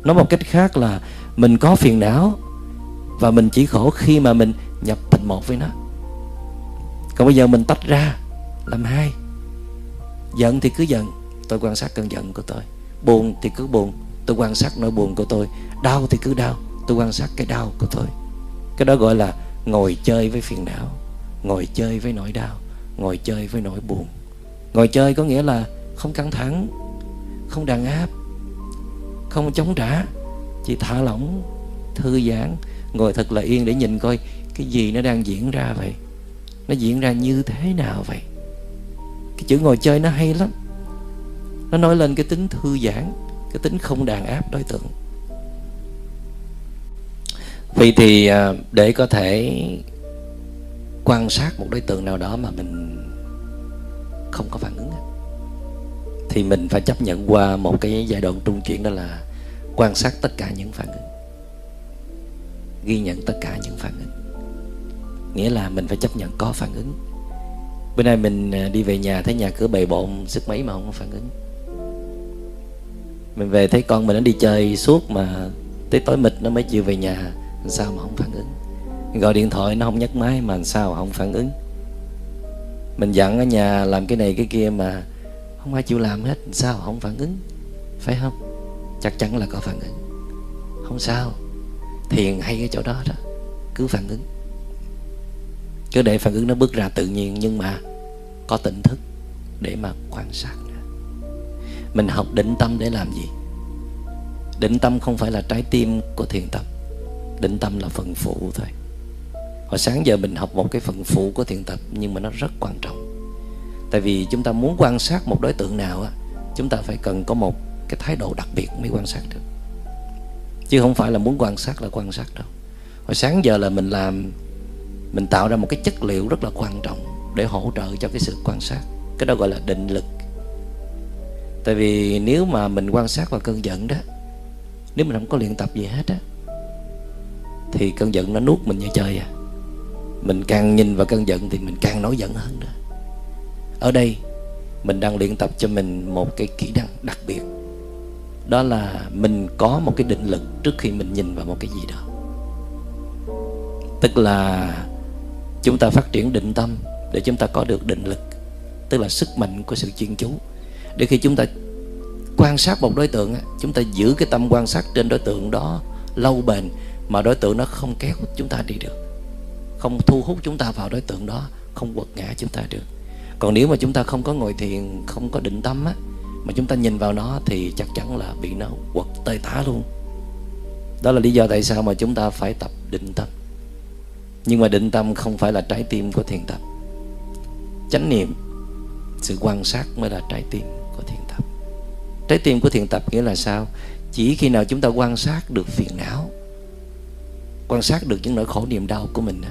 Nói một cách khác là mình có phiền não và mình chỉ khổ khi mà mình nhập thành một với nó. Còn bây giờ mình tách ra làm hai giận thì cứ giận, tôi quan sát cơn giận của tôi. Buồn thì cứ buồn, tôi quan sát nỗi buồn của tôi. Đau thì cứ đau, tôi quan sát cái đau của tôi. Cái đó gọi là ngồi chơi với phiền não, ngồi chơi với nỗi đau, ngồi chơi với nỗi buồn. Ngồi chơi có nghĩa là không căng thẳng, không đàn áp, không chống trả, chỉ thả lỏng, thư giãn, ngồi thật là yên để nhìn coi cái gì nó đang diễn ra vậy. Nó diễn ra như thế nào vậy? Cái chữ ngồi chơi nó hay lắm. Nó nói lên cái tính thư giãn, cái tính không đàn áp đối tượng. Vì thì à, để có thể quan sát một đối tượng nào đó mà mình không có phản ứng thì mình phải chấp nhận qua một cái giai đoạn trung chuyển đó là quan sát tất cả những phản ứng, ghi nhận tất cả những phản ứng. Nghĩa là mình phải chấp nhận có phản ứng bữa nay mình à, đi về nhà thấy nhà cửa bề bộn, sức mấy mà không có phản ứng. Mình về thấy con mình nó đi chơi suốt mà tới tối mịt nó mới chịu về nhà sao mà không phản ứng? Gọi điện thoại nó không nhấc máy mà sao mà không phản ứng? Mình dặn ở nhà làm cái này cái kia mà không ai chịu làm hết sao không phản ứng? Phải không? Chắc chắn là có phản ứng. Không sao. Thiền hay cái chỗ đó đó. Cứ phản ứng cứ để phản ứng nó bước ra tự nhiên nhưng mà có tỉnh thức để mà quan sát mình học định tâm để làm gì? Định tâm không phải là trái tim của thiền tập. Định tâm là phần phụ thôi. Hồi sáng giờ mình học một cái phần phụ của thiền tập nhưng mà nó rất quan trọng. Tại vì chúng ta muốn quan sát một đối tượng nào á, chúng ta phải cần có một cái thái độ đặc biệt mới quan sát được. Chứ không phải là muốn quan sát là quan sát đâu. Hồi sáng giờ là mình làm mình tạo ra một cái chất liệu rất là quan trọng để hỗ trợ cho cái sự quan sát. Cái đó gọi là định lực. Tại vì nếu mà mình quan sát vào cơn giận đó, nếu mình không có luyện tập gì hết á, thì cơn giận nó nuốt mình như chơi à. Mình càng nhìn vào cơn giận thì mình càng nổi giận hơn nữa. Ở đây, mình đang luyện tập cho mình một cái kỹ năng đặc biệt. Đó là mình có một cái định lực trước khi mình nhìn vào một cái gì đó. Tức là chúng ta phát triển định tâm để chúng ta có được định lực, tức là sức mạnh của sự chuyên chú. Để khi chúng ta quan sát một đối tượng chúng ta giữ cái tâm quan sát trên đối tượng đó lâu bền, mà đối tượng nó không kéo chúng ta đi được. Không thu hút chúng ta vào đối tượng đó, không quật ngã chúng ta được. Còn nếu mà chúng ta không có ngồi thiền, không có định tâm á, mà chúng ta nhìn vào nó thì chắc chắn là bị nó quật tơi tả luôn. Đó là lý do tại sao mà chúng ta phải tập định tâm nhưng mà định tâm không phải là trái tim của thiền tập. Chánh niệm, sự quan sát mới là trái tim của thiền tập. Trái tim của thiền tập nghĩa là sao? Chỉ khi nào chúng ta quan sát được phiền não, quan sát được những nỗi khổ niềm đau của mình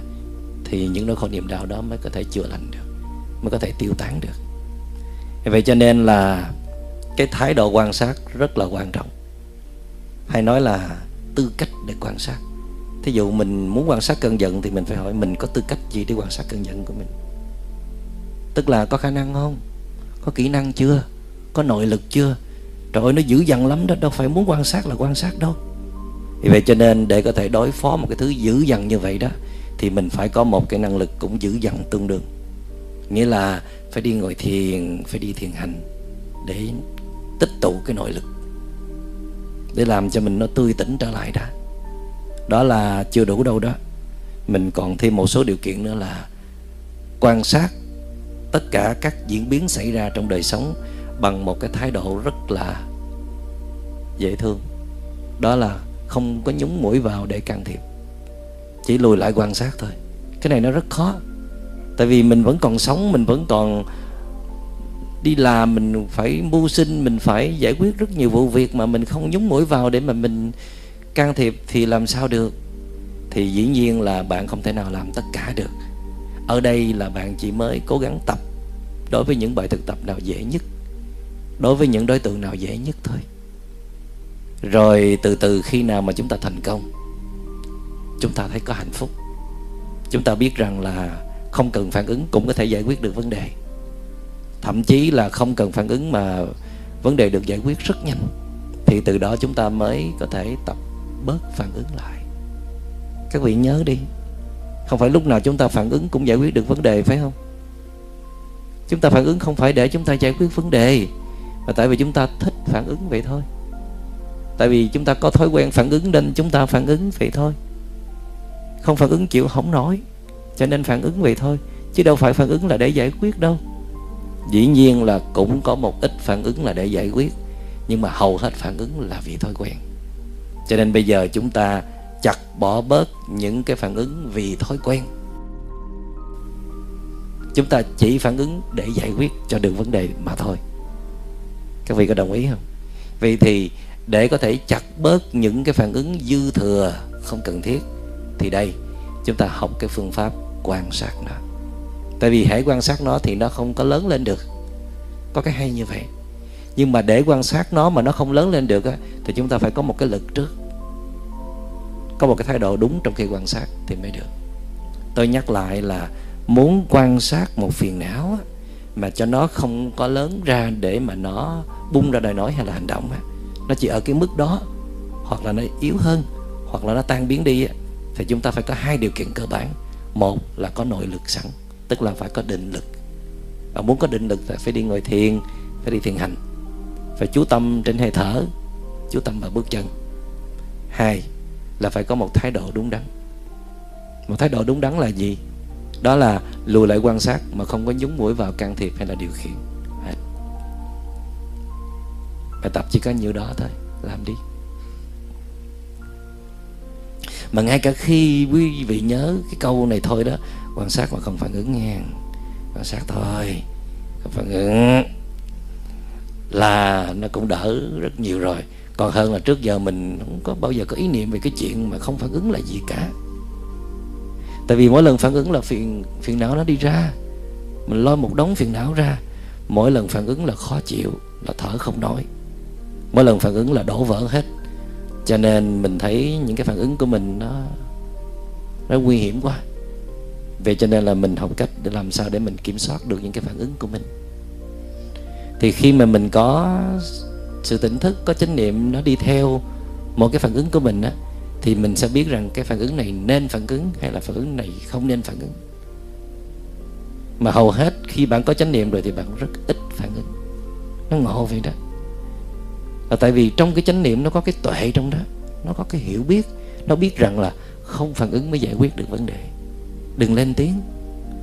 thì những nỗi khổ niềm đau đó mới có thể chữa lành được, mới có thể tiêu tán được. Vậy cho nên là cái thái độ quan sát rất là quan trọng. Hay nói là tư cách để quan sát thí dụ mình muốn quan sát cơn giận thì mình phải hỏi mình có tư cách gì để quan sát cơn giận của mình? Tức là có khả năng không? Có kỹ năng chưa? Có nội lực chưa? Trời ơi, nó dữ dằn lắm đó, đâu phải muốn quan sát là quan sát đâu. Vì vậy cho nên để có thể đối phó một cái thứ dữ dằn như vậy đó, thì mình phải có một cái năng lực cũng dữ dằn tương đương. Nghĩa là phải đi ngồi thiền, phải đi thiền hành để tích tụ cái nội lực. Để làm cho mình nó tươi tỉnh trở lại đã đó là chưa đủ đâu đó. Mình còn thêm một số điều kiện nữa là quan sát tất cả các diễn biến xảy ra trong đời sống bằng một cái thái độ rất là dễ thương. Đó là không có nhúng mũi vào để can thiệp, chỉ lùi lại quan sát thôi. Cái này nó rất khó, tại vì mình vẫn còn sống, mình vẫn còn đi làm, mình phải mưu sinh, mình phải giải quyết rất nhiều vụ việc mà mình không nhúng mũi vào để mà mình can thiệp thì làm sao được? Thì dĩ nhiên là bạn không thể nào làm tất cả được. Ở đây là bạn chỉ mới cố gắng tập. Đối với những bài thực tập nào dễ nhất, đối với những đối tượng nào dễ nhất thôi. Rồi từ từ khi nào mà chúng ta thành công, chúng ta thấy có hạnh phúc. Chúng ta biết rằng là không cần phản ứng cũng có thể giải quyết được vấn đề. Thậm chí là không cần phản ứng mà vấn đề được giải quyết rất nhanh. Thì từ đó chúng ta mới có thể tập bớt phản ứng lại các vị nhớ đi không phải lúc nào chúng ta phản ứng cũng giải quyết được vấn đề phải không chúng ta phản ứng không phải để chúng ta giải quyết vấn đề mà tại vì chúng ta thích phản ứng vậy thôi tại vì chúng ta có thói quen phản ứng nên chúng ta phản ứng vậy thôi không phản ứng chịu không nói cho nên phản ứng vậy thôi chứ đâu phải phản ứng là để giải quyết đâu dĩ nhiên là cũng có một ít phản ứng là để giải quyết nhưng mà hầu hết phản ứng là vì thói quen cho nên bây giờ chúng ta chặt bỏ bớt những cái phản ứng vì thói quen. Chúng ta chỉ phản ứng để giải quyết cho được vấn đề mà thôi. Các vị có đồng ý không? Vì thì để có thể chặt bớt những cái phản ứng dư thừa không cần thiết, thì đây, chúng ta học cái phương pháp quan sát nó. Tại vì hãy quan sát nó thì nó không có lớn lên được. Có cái hay như vậy nhưng mà để quan sát nó mà nó không lớn lên được á, thì chúng ta phải có một cái lực trước. Có một cái thái độ đúng trong khi quan sát thì mới được. Tôi nhắc lại là muốn quan sát một phiền não á, mà cho nó không có lớn ra để mà nó bung ra đời nói hay là hành động á, nó chỉ ở cái mức đó hoặc là nó yếu hơn hoặc là nó tan biến đi á, thì chúng ta phải có hai điều kiện cơ bản. Một là có nội lực sẵn tức là phải có định lực. Và muốn có định lực thì phải đi ngồi thiền phải đi thiền hành phải chú tâm trên hơi thở, chú tâm vào bước chân. Hai là phải có một thái độ đúng đắn. Một thái độ đúng đắn là gì? Đó là lùi lại quan sát mà không có nhúng mũi vào can thiệp hay là điều khiển. Bài tập chỉ có nhiêu đó thôi, làm đi. Mà ngay cả khi quý vị nhớ cái câu này thôi đó, quan sát mà không phản ứng nha. Quan sát thôi, không phản ứng là nó cũng đỡ rất nhiều rồi. Còn hơn là trước giờ mình không có bao giờ có ý niệm về cái chuyện mà không phản ứng là gì cả. Tại vì mỗi lần phản ứng là phiền phiền não nó đi ra. Mình lo một đống phiền não ra, mỗi lần phản ứng là khó chịu, là thở không nổi. Mỗi lần phản ứng là đổ vỡ hết. Cho nên mình thấy những cái phản ứng của mình nó nó nguy hiểm quá. Vậy cho nên là mình học cách để làm sao để mình kiểm soát được những cái phản ứng của mình thì khi mà mình có sự tỉnh thức, có chánh niệm, nó đi theo một cái phản ứng của mình á, thì mình sẽ biết rằng cái phản ứng này nên phản ứng hay là phản ứng này không nên phản ứng. Mà hầu hết khi bạn có chánh niệm rồi thì bạn rất ít phản ứng. Nó ngộ vậy đó. Là tại vì trong cái chánh niệm nó có cái tuệ trong đó, nó có cái hiểu biết, nó biết rằng là không phản ứng mới giải quyết được vấn đề. Đừng lên tiếng,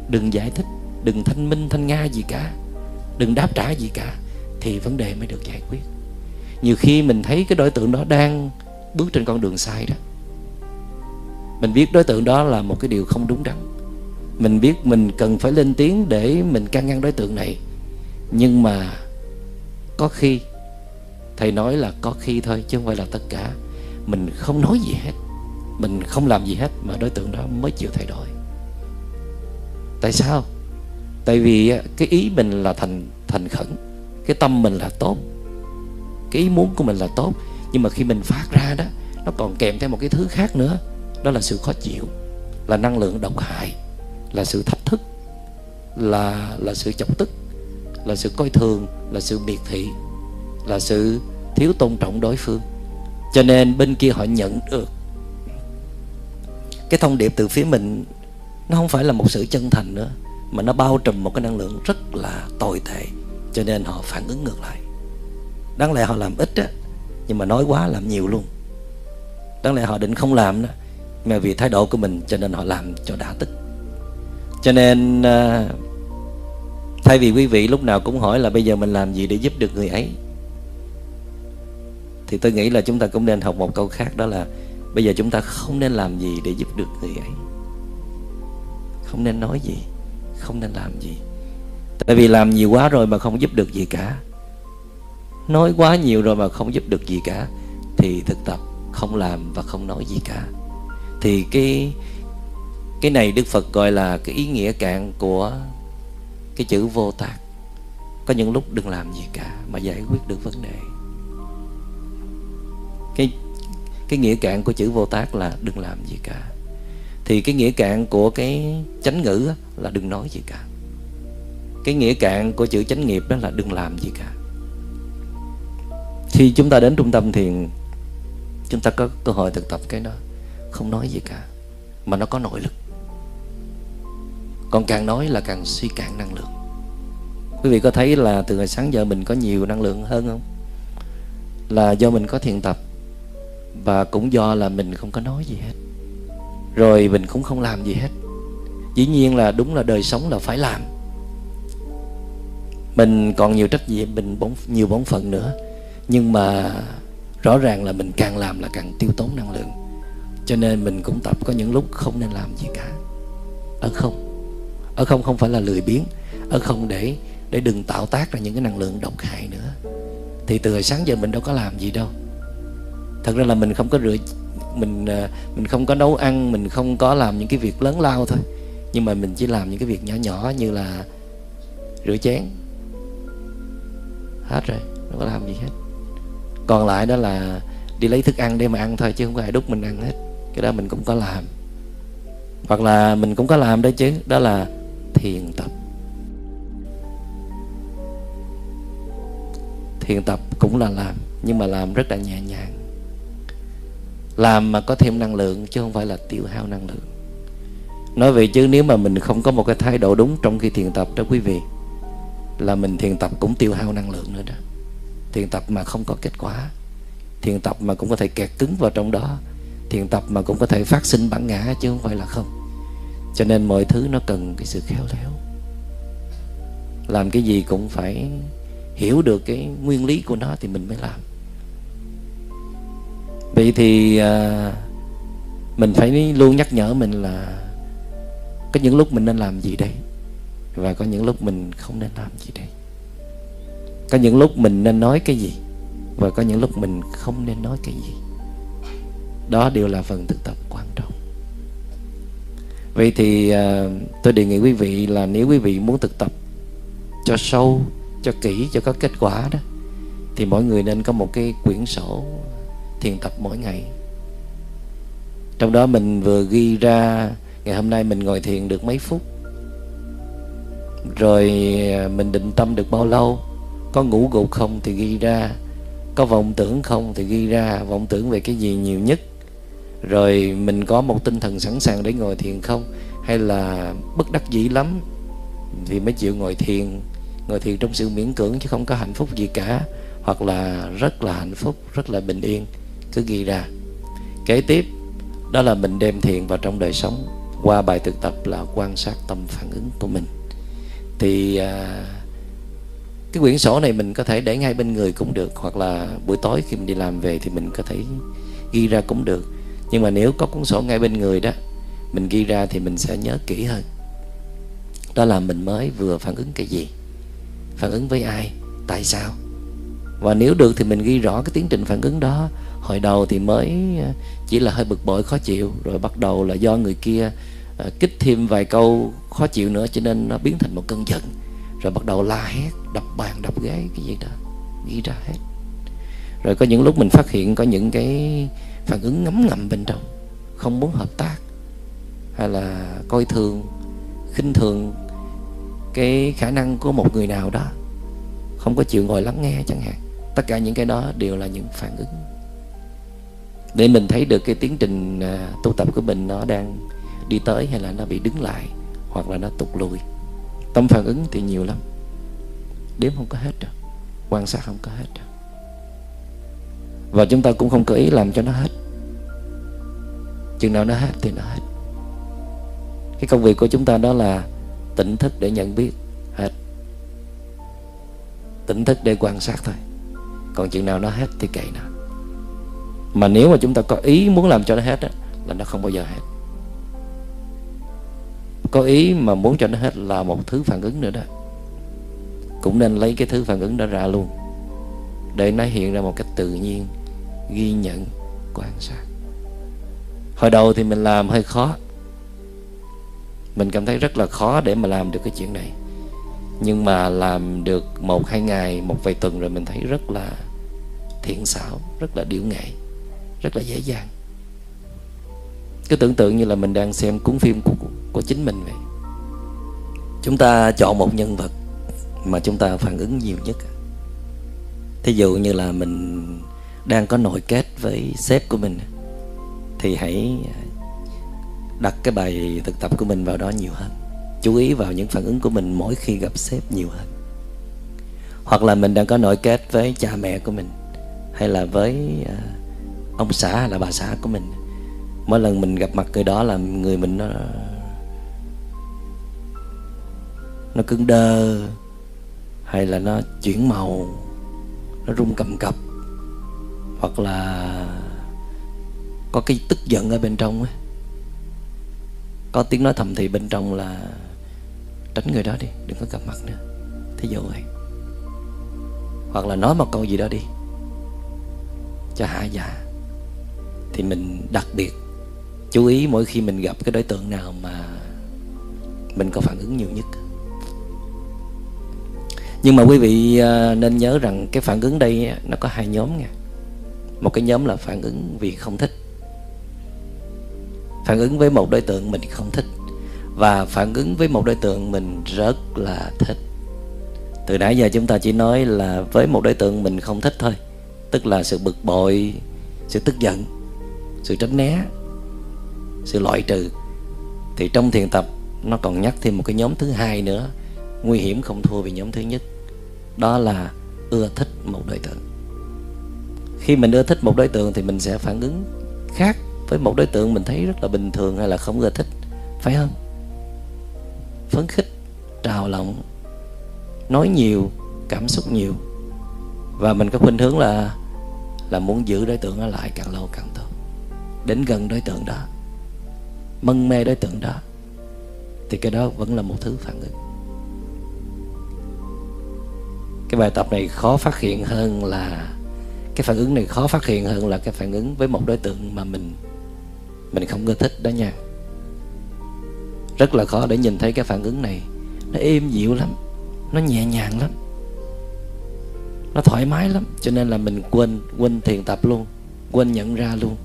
đừng giải thích, đừng thanh minh, thanh nga gì cả đừng đáp trả gì cả, thì vấn đề mới được giải quyết. Nhiều khi mình thấy cái đối tượng đó đang bước trên con đường sai đó, mình biết đối tượng đó là một cái điều không đúng đắn. Mình biết mình cần phải lên tiếng để mình can ngăn đối tượng này, nhưng mà có khi, thầy nói là có khi thôi chứ không phải là tất cả. Mình không nói gì hết, mình không làm gì hết mà đối tượng đó mới chịu thay đổi. Tại sao? Tại vì cái ý mình là thành thành khẩn, cái tâm mình là tốt, cái ý muốn của mình là tốt. Nhưng mà khi mình phát ra đó, nó còn kèm theo một cái thứ khác nữa, đó là sự khó chịu, là năng lượng độc hại, là sự thách thức, là là sự chọc tức, là sự coi thường, là sự miệt thị, là sự thiếu tôn trọng đối phương. Cho nên bên kia họ nhận được cái thông điệp từ phía mình, nó không phải là một sự chân thành nữa mà nó bao trùm một cái năng lượng rất là tồi tệ, cho nên họ phản ứng ngược lại. Đáng lẽ họ làm ít á, nhưng mà nói quá làm nhiều luôn. Đáng lẽ họ định không làm đó, mà vì thái độ của mình cho nên họ làm cho đã tức. Cho nên à, thay vì quý vị lúc nào cũng hỏi là bây giờ mình làm gì để giúp được người ấy, thì tôi nghĩ là chúng ta cũng nên học một câu khác, đó là bây giờ chúng ta không nên làm gì để giúp được người ấy. Không nên nói gì không nên làm gì. Tại vì làm nhiều quá rồi mà không giúp được gì cả. Nói quá nhiều rồi mà không giúp được gì cả, thì thực tập không làm và không nói gì cả. Thì cái cái này đức phật gọi là cái ý nghĩa cạn của cái chữ vô tác có những lúc đừng làm gì cả mà giải quyết được vấn đề. Cái cái nghĩa cạn của chữ vô tác là đừng làm gì cả thì cái nghĩa cạn của cái chánh ngữ là đừng nói gì cả. Cái nghĩa cạn của chữ chánh nghiệp đó là đừng làm gì cả. Khi chúng ta đến trung tâm thiền, chúng ta có cơ hội thực tập cái đó, không nói gì cả, mà nó có nội lực. Còn càng nói là càng suy cạn năng lượng. Quý vị có thấy là từ ngày sáng giờ mình có nhiều năng lượng hơn không? Là do mình có thiền tập, và cũng do là mình không có nói gì hết rồi mình cũng không làm gì hết. Dĩ nhiên là đúng là đời sống là phải làm. Mình còn nhiều trách nhiệm, mình bổn, nhiều bổn phận nữa. Nhưng mà rõ ràng là mình càng làm là càng tiêu tốn năng lượng. Cho nên mình cũng tập có những lúc không nên làm gì cả. Ở không. Ở không không phải là lười biếng. Ở không để để đừng tạo tác ra những cái năng lượng độc hại nữa. Thì từ hồi sáng giờ mình đâu có làm gì đâu. Thật ra là mình không có rửa mình à, mình không có nấu ăn, mình không có làm những cái việc lớn lao thôi. Nhưng mà mình chỉ làm những cái việc nhỏ nhỏ như là rửa chén. Hết rồi, không có làm gì hết. Còn lại đó là đi lấy thức ăn để mà ăn thôi, chứ không có ai đút mình ăn hết. Cái đó mình cũng có làm. Hoặc là mình cũng có làm đó chứ, đó là thiền tập. Thiền tập cũng là làm, nhưng mà làm rất là nhẹ nhàng làm mà có thêm năng lượng, chứ không phải là tiêu hao năng lượng. Nói vậy chứ, nếu mà mình không có một cái thái độ đúng trong khi thiền tập đó quý vị, là mình thiền tập cũng tiêu hao năng lượng nữa đó. Thiền tập mà không có kết quả, thiền tập mà cũng có thể kẹt cứng vào trong đó, thiền tập mà cũng có thể phát sinh bản ngã chứ không phải là không. Cho nên mọi thứ nó cần cái sự khéo léo. Làm cái gì cũng phải hiểu được cái nguyên lý của nó thì mình mới làm vậy thì à, mình phải luôn nhắc nhở mình là có những lúc mình nên làm gì đây? Và có những lúc mình không nên làm gì đây? Có những lúc mình nên nói cái gì? Và có những lúc mình không nên nói cái gì? Đó đều là phần thực tập quan trọng vậy thì à, tôi đề nghị quý vị là nếu quý vị muốn thực tập cho sâu cho kỹ cho có kết quả đó thì mỗi người nên có một cái quyển sổ thiền tập mỗi ngày. Trong đó mình vừa ghi ra, ngày hôm nay mình ngồi thiền được mấy phút. Rồi à, mình định tâm được bao lâu? Có ngủ gục không thì ghi ra. Có vọng tưởng không thì ghi ra. Vọng tưởng về cái gì nhiều nhất. Rồi, mình có một tinh thần sẵn sàng để ngồi thiền không? Hay là bất đắc dĩ lắm? Thì mới chịu ngồi thiền. Ngồi thiền trong sự miễn cưỡng chứ không có hạnh phúc gì cả. Hoặc là rất là hạnh phúc, rất là bình yên cứ ghi ra. Kế tiếp đó là mình đem thiện vào trong đời sống. Qua bài thực tập là quan sát tâm phản ứng của mình. Thì à, cái quyển sổ này mình có thể để ngay bên người cũng được hoặc là buổi tối khi mình đi làm về thì mình có thể ghi ra cũng được. Nhưng mà nếu có cuốn sổ ngay bên người đó mình ghi ra thì mình sẽ nhớ kỹ hơn. Đó là mình mới vừa phản ứng cái gì? Phản ứng với ai? Tại sao? Và nếu được thì mình ghi rõ cái tiến trình phản ứng đó hồi đầu thì mới à, chỉ là hơi bực bội, khó chịu. Rồi bắt đầu là do người kia à, kích thêm vài câu khó chịu nữa cho nên nó biến thành một cơn giận. Rồi bắt đầu la hét, đập bàn, đập ghế, cái gì đó, ghi ra hết. Rồi có những lúc mình phát hiện có những cái phản ứng ngấm ngầm bên trong, không muốn hợp tác, hay là coi thường, khinh thường cái khả năng của một người nào đó, không có chịu ngồi lắng nghe chẳng hạn. Tất cả những cái đó đều là những phản ứng để mình thấy được cái tiến trình à, tu tập của mình nó đang đi tới hay là nó bị đứng lại hoặc là nó tụt lùi. Tâm phản ứng thì nhiều lắm. Đếm không có hết rồi quan sát không có hết rồi và chúng ta cũng không có ý làm cho nó hết. Chừng nào nó hết thì nó hết. Cái công việc của chúng ta đó là tỉnh thức để nhận biết hết. Tỉnh thức để quan sát thôi. Còn chừng nào nó hết thì kệ nó mà nếu mà chúng ta có ý muốn làm cho nó hết á, là nó không bao giờ hết. Có ý mà muốn cho nó hết là một thứ phản ứng nữa đó. Cũng nên lấy cái thứ phản ứng đó ra luôn để nó hiện ra một cách tự nhiên ghi nhận quan sát. Hồi đầu thì mình làm hơi khó. Mình cảm thấy rất là khó để mà làm được cái chuyện này. Nhưng mà làm được một hai ngày một vài tuần rồi mình thấy rất là thiện xảo rất là điệu nghệ rất là dễ dàng. Cứ tưởng tượng như là mình đang xem cuốn phim của, của chính mình vậy. Chúng ta chọn một nhân vật mà chúng ta phản ứng nhiều nhất. Thí dụ như là mình đang có nội kết với sếp của mình thì hãy đặt cái bài thực tập của mình vào đó nhiều hơn. Chú ý vào những phản ứng của mình mỗi khi gặp sếp nhiều hơn. Hoặc là mình đang có nội kết với cha mẹ của mình hay là với uh, ông xã là bà xã của mình. Mỗi lần mình gặp mặt người đó là người mình nó nó cứng đơ, hay là nó chuyển màu, nó rung cầm cập, hoặc là có cái tức giận ở bên trong á. Có tiếng nói thầm thì bên trong là, tránh người đó đi, đừng có gặp mặt nữa. Thế dụ vậy hoặc là nói một câu gì đó đi cho hạ dạ thì mình đặc biệt chú ý mỗi khi mình gặp cái đối tượng nào mà mình có phản ứng nhiều nhất. Nhưng mà quý vị à, nên nhớ rằng cái phản ứng đây nó có hai nhóm nha. Một cái nhóm là phản ứng vì không thích. Phản ứng với một đối tượng mình không thích. Và phản ứng với một đối tượng mình rất là thích. Từ nãy giờ chúng ta chỉ nói là với một đối tượng mình không thích thôi. Tức là sự bực bội, sự tức giận sự tránh né, sự loại trừ, thì trong thiền tập nó còn nhắc thêm một cái nhóm thứ hai nữa, nguy hiểm không thua vì nhóm thứ nhất, đó là ưa thích một đối tượng. Khi mình ưa thích một đối tượng thì mình sẽ phản ứng khác với một đối tượng mình thấy rất là bình thường hay là không ưa thích, phải không? Phấn khích, trào lòng, nói nhiều, cảm xúc nhiều. Và mình có khuynh hướng là là muốn giữ đối tượng nó lại càng lâu càng tốt đến gần đối tượng đó, mân mê đối tượng đó, thì cái đó vẫn là một thứ phản ứng. Cái bài tập này khó phát hiện hơn là, cái phản ứng này khó phát hiện hơn là cái phản ứng với một đối tượng mà mình mình không ưa thích đó nha. Rất là khó để nhìn thấy cái phản ứng này. Nó êm dịu lắm, nó nhẹ nhàng lắm, nó thoải mái lắm. Cho nên là mình quên quên thiền tập luôn, quên nhận ra luôn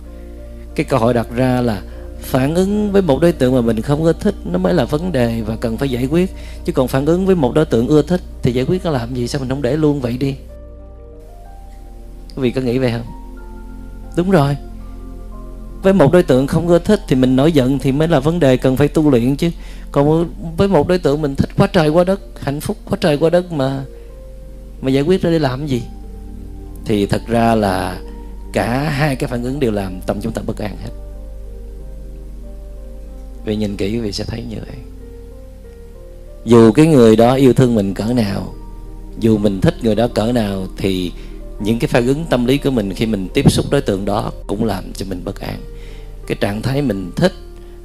cái câu hỏi đặt ra là phản ứng với một đối tượng mà mình không ưa thích nó mới là vấn đề và cần phải giải quyết. Chứ còn phản ứng với một đối tượng ưa thích thì giải quyết nó làm gì? Sao mình không để luôn vậy đi? Quý vị có nghĩ vậy không? Đúng rồi. Với một đối tượng không ưa thích thì mình nổi giận thì mới là vấn đề cần phải tu luyện chứ. Còn với một đối tượng mình thích quá trời quá đất, hạnh phúc quá trời quá đất mà mà giải quyết ra để làm gì? Thì thật ra là cả hai cái phản ứng đều làm tâm chúng ta bất an hết. Vì nhìn kỹ quý vị sẽ thấy như vậy. Dù cái người đó yêu thương mình cỡ nào, dù mình thích người đó cỡ nào, thì những cái phản ứng tâm lý của mình khi mình tiếp xúc đối tượng đó cũng làm cho mình bất an. Cái trạng thái mình thích,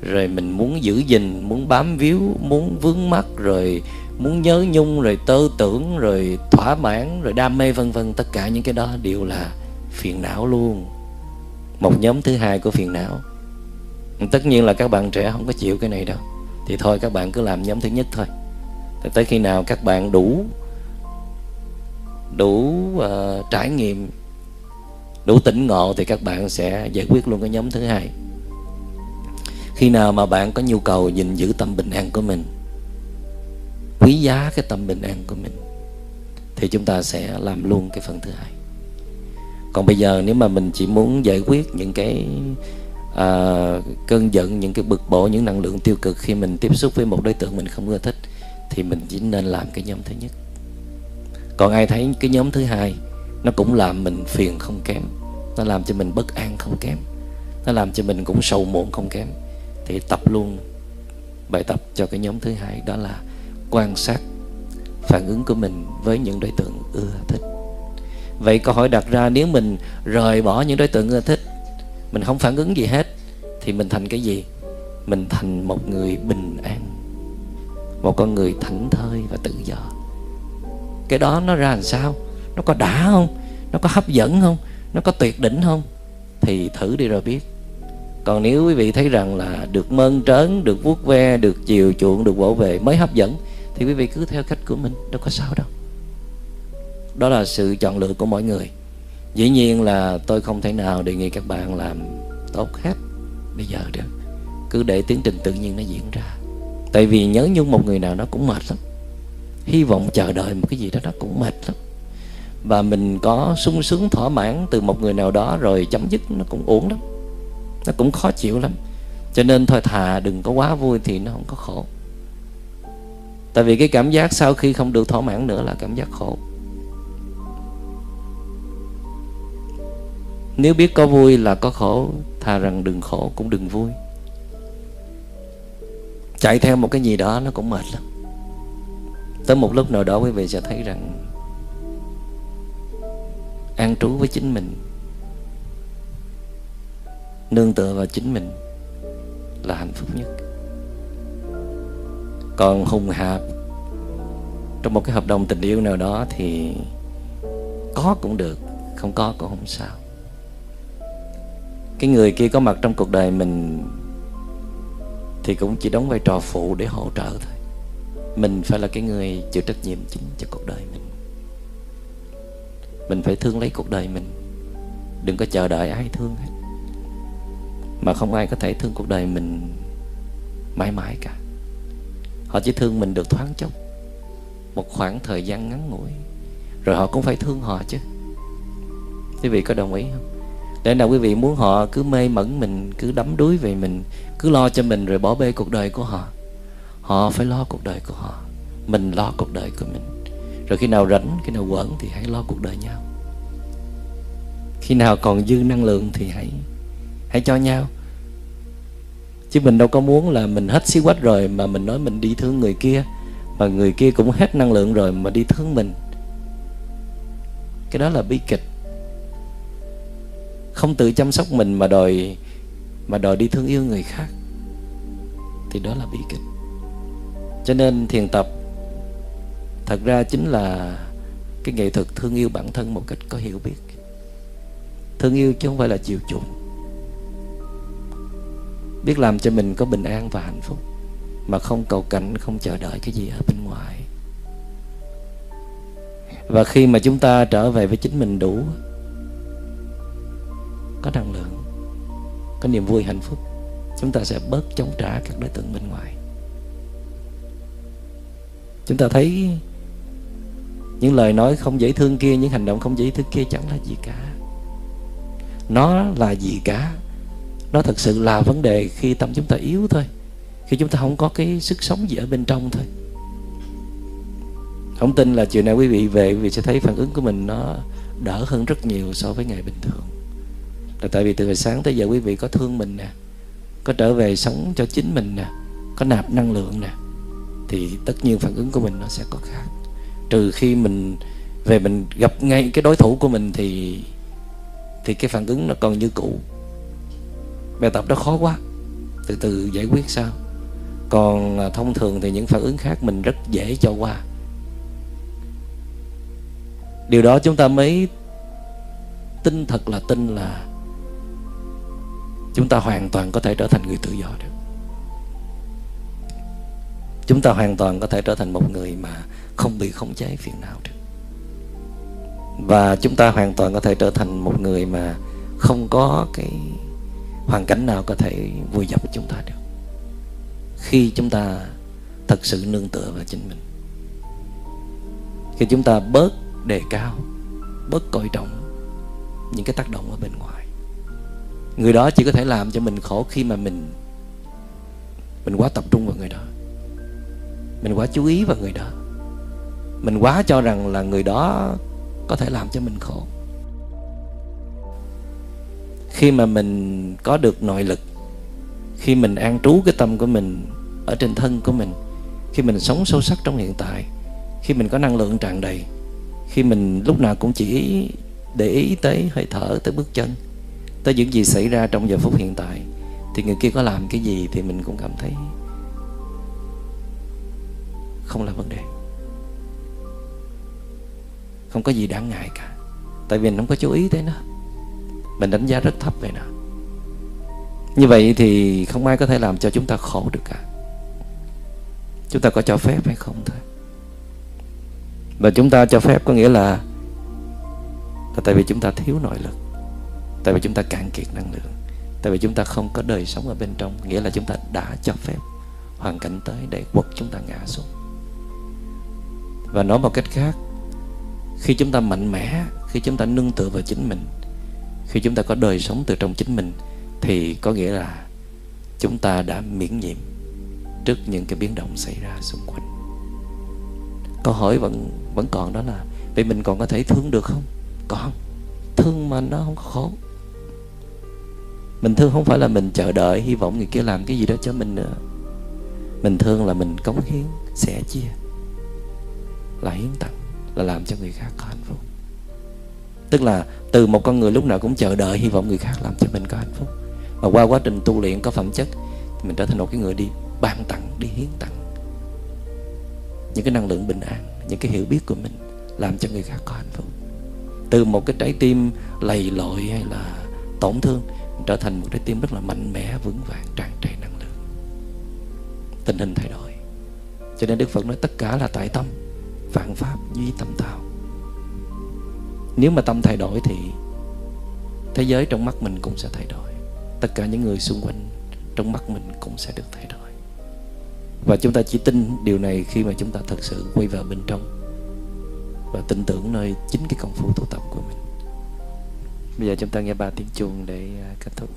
rồi mình muốn giữ gìn, muốn bám víu, muốn vướng mắc, rồi muốn nhớ nhung, rồi tơ tưởng, rồi thỏa mãn, rồi đam mê vân vân, tất cả những cái đó đều là phiền não luôn. Một nhóm thứ hai của phiền não. Tất nhiên là các bạn trẻ không có chịu cái này đâu. Thì thôi các bạn cứ làm nhóm thứ nhất thôi. Tới khi nào các bạn đủ đủ uh, trải nghiệm đủ tỉnh ngộ thì các bạn sẽ giải quyết luôn cái nhóm thứ hai. Khi nào mà bạn có nhu cầu gìn giữ tâm bình an của mình quý giá cái tâm bình an của mình thì chúng ta sẽ làm luôn cái phần thứ hai còn bây giờ nếu mà mình chỉ muốn giải quyết những cái à, cơn giận những cái bực bội những năng lượng tiêu cực khi mình tiếp xúc với một đối tượng mình không ưa thích thì mình chỉ nên làm cái nhóm thứ nhất. Còn ai thấy cái nhóm thứ hai nó cũng làm mình phiền không kém nó làm cho mình bất an không kém nó làm cho mình cũng sầu muộn không kém thì tập luôn bài tập cho cái nhóm thứ hai đó là quan sát phản ứng của mình với những đối tượng ưa thích vậy câu hỏi đặt ra, nếu mình rời bỏ những đối tượng ưa thích, mình không phản ứng gì hết, thì mình thành cái gì? Mình thành một người bình an, một con người thảnh thơi và tự do. Cái đó nó ra làm sao? Nó có đã không? Nó có hấp dẫn không? Nó có tuyệt đỉnh không? Thì thử đi rồi biết. Còn nếu quý vị thấy rằng là được mơn trớn, được vuốt ve, được chiều chuộng, được bảo vệ mới hấp dẫn, thì quý vị cứ theo cách của mình, đâu có sao đâu đó là sự chọn lựa của mỗi người. Dĩ nhiên là tôi không thể nào đề nghị các bạn làm tốt hết. Bây giờ được cứ để tiến trình tự nhiên nó diễn ra. Tại vì nhớ nhung một người nào nó cũng mệt lắm. Hy vọng chờ đợi một cái gì đó nó cũng mệt lắm. Và mình có sung sướng thỏa mãn từ một người nào đó rồi chấm dứt nó cũng uổng lắm. Nó cũng khó chịu lắm. Cho nên thôi thà đừng có quá vui thì nó không có khổ. Tại vì cái cảm giác sau khi không được thỏa mãn nữa là cảm giác khổ. Nếu biết có vui là có khổ thà rằng đừng khổ cũng đừng vui. Chạy theo một cái gì đó nó cũng mệt lắm. Tới một lúc nào đó quý vị sẽ thấy rằng an trú với chính mình, nương tựa vào chính mình là hạnh phúc nhất. Còn hùng hạp trong một cái hợp đồng tình yêu nào đó thì có cũng được, không có cũng không sao cái người kia có mặt trong cuộc đời mình thì cũng chỉ đóng vai trò phụ để hỗ trợ thôi. Mình phải là cái người chịu trách nhiệm chính cho cuộc đời mình. Mình phải thương lấy cuộc đời mình. Đừng có chờ đợi ai thương hết. Mà không ai có thể thương cuộc đời mình mãi mãi cả. Họ chỉ thương mình được thoáng chốc, một khoảng thời gian ngắn ngủi. Rồi họ cũng phải thương họ chứ. Quý vị có đồng ý không? Để nào quý vị muốn họ cứ mê mẩn mình, cứ đắm đuối về mình, cứ lo cho mình rồi bỏ bê cuộc đời của họ. Họ phải lo cuộc đời của họ. Mình lo cuộc đời của mình. Rồi khi nào rảnh, khi nào quẩn thì hãy lo cuộc đời nhau. Khi nào còn dư năng lượng thì hãy hãy cho nhau. Chứ mình đâu có muốn là mình hết xí quách rồi mà mình nói mình đi thương người kia, mà người kia cũng hết năng lượng rồi mà đi thương mình. Cái đó là bi kịch không tự chăm sóc mình mà đòi mà đòi đi thương yêu người khác. Thì đó là bi kịch. Cho nên thiền tập thật ra chính là cái nghệ thuật thương yêu bản thân một cách có hiểu biết. Thương yêu chứ không phải là chiều chuộng. Biết làm cho mình có bình an và hạnh phúc, mà không cầu cạnh không chờ đợi cái gì ở bên ngoài. Và khi mà chúng ta trở về với chính mình đủ có năng lượng, có niềm vui, hạnh phúc, chúng ta sẽ bớt chống trả các đối tượng bên ngoài. Chúng ta thấy những lời nói không dễ thương kia, những hành động không dễ thương kia chẳng là gì cả. Nó là gì cả? Nó thật sự là vấn đề khi tâm chúng ta yếu thôi, khi chúng ta không có cái sức sống gì ở bên trong thôi. Không tin là chiều nay quý vị về, quý vị sẽ thấy phản ứng của mình nó đỡ hơn rất nhiều so với ngày bình thường là tại vì từ hồi sáng tới giờ quý vị có thương mình nè, có trở về sống cho chính mình nè, có nạp năng lượng nè, thì tất nhiên phản ứng của mình nó sẽ có khác. Trừ khi mình, về mình gặp ngay cái đối thủ của mình thì thì cái phản ứng nó còn như cũ. Bài tập đó khó quá, từ từ giải quyết sao. Còn à, thông thường thì những phản ứng khác mình rất dễ cho qua. Điều đó chúng ta mới tin thật là tin là chúng ta hoàn toàn có thể trở thành người tự do được. Chúng ta hoàn toàn có thể trở thành một người mà không bị khống chế phiền não được. Và chúng ta hoàn toàn có thể trở thành một người mà không có cái hoàn cảnh nào có thể vùi dập chúng ta được. Khi chúng ta thật sự nương tựa vào chính mình. Khi chúng ta bớt đề cao, bớt coi trọng những cái tác động ở bên ngoài người đó chỉ có thể làm cho mình khổ khi mà mình mình quá tập trung vào người đó. Mình quá chú ý vào người đó. Mình quá cho rằng là người đó có thể làm cho mình khổ. Khi mà mình có được nội lực, khi mình an trú cái tâm của mình ở trên thân của mình, khi mình sống sâu sắc trong hiện tại, khi mình có năng lượng tràn đầy, khi mình lúc nào cũng chỉ để ý tới hơi thở, tới bước chân tới những gì xảy ra trong giờ phút hiện tại, thì người kia có làm cái gì thì mình cũng cảm thấy không là vấn đề. Không có gì đáng ngại cả. Tại vì mình không có chú ý tới nó. Mình đánh giá rất thấp về nó. Như vậy thì không ai có thể làm cho chúng ta khổ được cả. Chúng ta có cho phép hay không thôi. Và chúng ta cho phép có nghĩa là là tại vì chúng ta thiếu nội lực tại vì chúng ta cạn kiệt năng lượng. Tại vì chúng ta không có đời sống ở bên trong, nghĩa là chúng ta đã cho phép hoàn cảnh tới để quật chúng ta ngã xuống. Và nói một cách khác, khi chúng ta mạnh mẽ, khi chúng ta nương tựa vào chính mình, khi chúng ta có đời sống từ trong chính mình, thì có nghĩa là chúng ta đã miễn nhiễm trước những cái biến động xảy ra xung quanh. Câu hỏi vẫn vẫn còn đó là, vậy mình còn có thể thương được không? Còn thương mà nó không có khổ mình thương không phải là mình chờ đợi, hy vọng người kia làm cái gì đó cho mình nữa. Mình thương là mình cống hiến, sẻ chia, là hiến tặng, là làm cho người khác có hạnh phúc. Tức là từ một con người lúc nào cũng chờ đợi, hy vọng người khác làm cho mình có hạnh phúc. Mà qua quá trình tu luyện có phẩm chất, thì mình trở thành một cái người đi ban tặng, đi hiến tặng. Những cái năng lượng bình an, những cái hiểu biết của mình làm cho người khác có hạnh phúc. Từ một cái trái tim lầy lội hay là tổn thương trở thành một trái tim rất là mạnh mẽ, vững vàng, tràn trề năng lượng. Tình hình thay đổi. Cho nên đức phật nói tất cả là tại tâm, vạn pháp duy tâm tạo nếu mà tâm thay đổi thì thế giới trong mắt mình cũng sẽ thay đổi. Tất cả những người xung quanh trong mắt mình cũng sẽ được thay đổi. Và chúng ta chỉ tin điều này khi mà chúng ta thật sự quay vào bên trong và tin tưởng nơi chính cái công phu tu tập của mình bây giờ chúng ta nghe ba tiếng chuông để à, kết thúc.